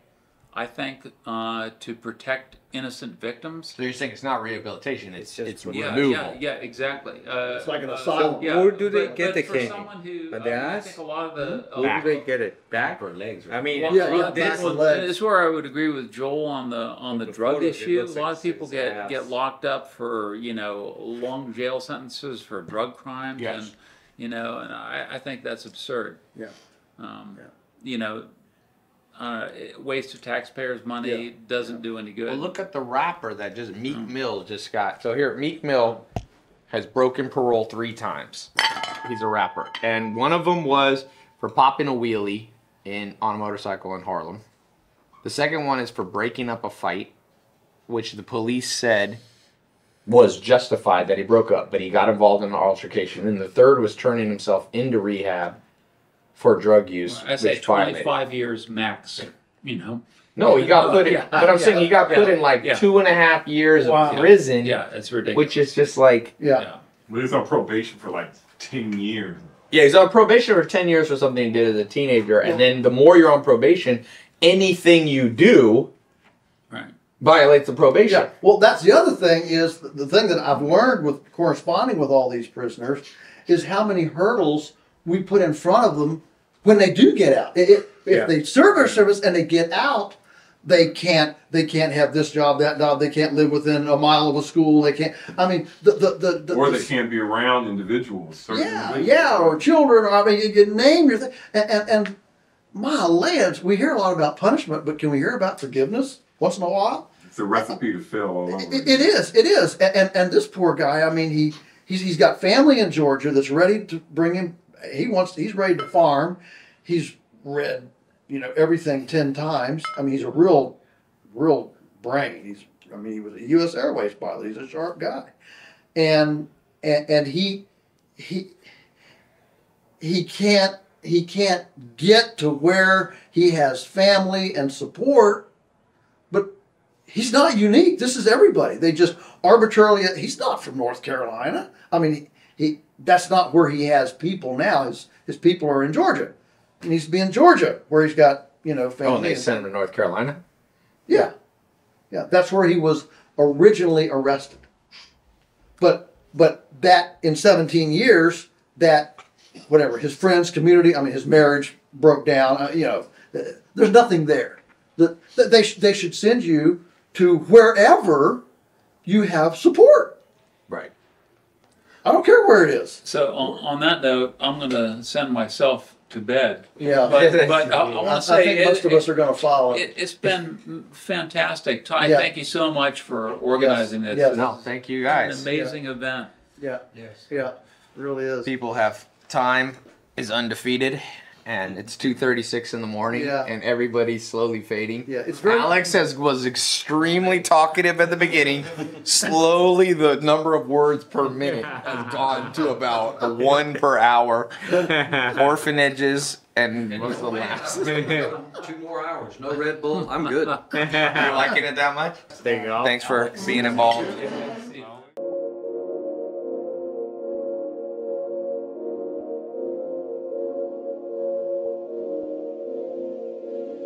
I think uh, to protect innocent victims. So you're saying it's not rehabilitation; it's just it's, Yeah, removal. yeah, yeah, exactly. Uh, It's like an uh, asylum. yeah, Where do they but- get but the for cane? someone who, On I, the mean, I think a lot of the Where uh, do they get it? Back? or legs. I mean, well, Yeah, yeah, this, back and well, legs. this is where I would agree with Joel on the on the The drug photos, it issue. A lot of people get ass. get locked up for you know long jail sentences for drug crimes, Yes. and you know, and I, I think that's absurd. Yeah. Um, You know, uh, waste of taxpayers' money Yeah. doesn't do any good. Well, look at the rapper that just Meek Mill just got. So here, Meek Mill has broken parole three times. He's a rapper, and one of them was for popping a wheelie in on a motorcycle in Harlem. The second one is for breaking up a fight, which the police said was justified that he broke up, but he got involved in an altercation. And the third was turning himself into rehab for drug use, I say 25 years max. You know. No, he got put in. Yeah, but I'm saying he got yeah, put in like yeah. two and a half years Wow. of prison, Yeah, it's ridiculous. which is just like Yeah. But he's on probation for like ten years. yeah, he's on probation for ten years for something he did as a teenager, and then the more you're on probation, anything you do right. violates the probation. Yeah. Well, that's the other thing is the thing that I've learned with corresponding with all these prisoners is how many hurdles we put in front of them when they do get out. If, if Yeah. they serve our service and they get out, they can't they can't have this job that job. They can't live within a mile of a school. They can't. I mean, the the the, the Or the- they can't be around individuals. yeah, individuals. yeah, or children. Or, I mean, you, you name your thing. And, and, and my lands, we hear a lot about punishment, but can we hear about forgiveness once in a while? It's a recipe to fail. It, it is. It is. And, and and this poor guy. I mean, he he's he's got family in Georgia that's ready to bring him. He wants. He's ready to farm. He's read, you know, everything ten times. I mean, he's a real, real brain. He's. I mean, he was a U.S. Airways pilot. He's a sharp guy, and and and he he he can't he can't get to where he has family and support but he's not unique this is everybody they just arbitrarily he's not from north carolina i mean he, he that's not where he has people now his his people are in georgia he needs to be in georgia where he's got you know family Oh, and they sent him to North Carolina. yeah. Yeah. That's where he was originally arrested. But but that in 17 years, that whatever, his friends, community, I mean his marriage broke down, uh, you know, uh, there's nothing there. that, that they, they should send you to wherever you have support. Right. I don't care where it is. So on, on that note, I'm going to send myself to bed. Yeah. But, but I, I I, want to I say think it- most of us are going to follow it. It, it's been fantastic. Tai, Yeah. thank you so much for organizing this. Yes. No, thank you An guys. amazing event. Yeah. Yes. Yeah. It really is. People have time is undefeated, and it's two thirty six in the morning, Yeah. and everybody's slowly fading. Yeah. It's very. Alex has was extremely talkative at the beginning. Slowly, the number of words per minute has gone to about one per hour. Orphanages and what was the last? Two more hours. No Red Bull. I'm good. You liking it that much? There you go. Thanks for being involved.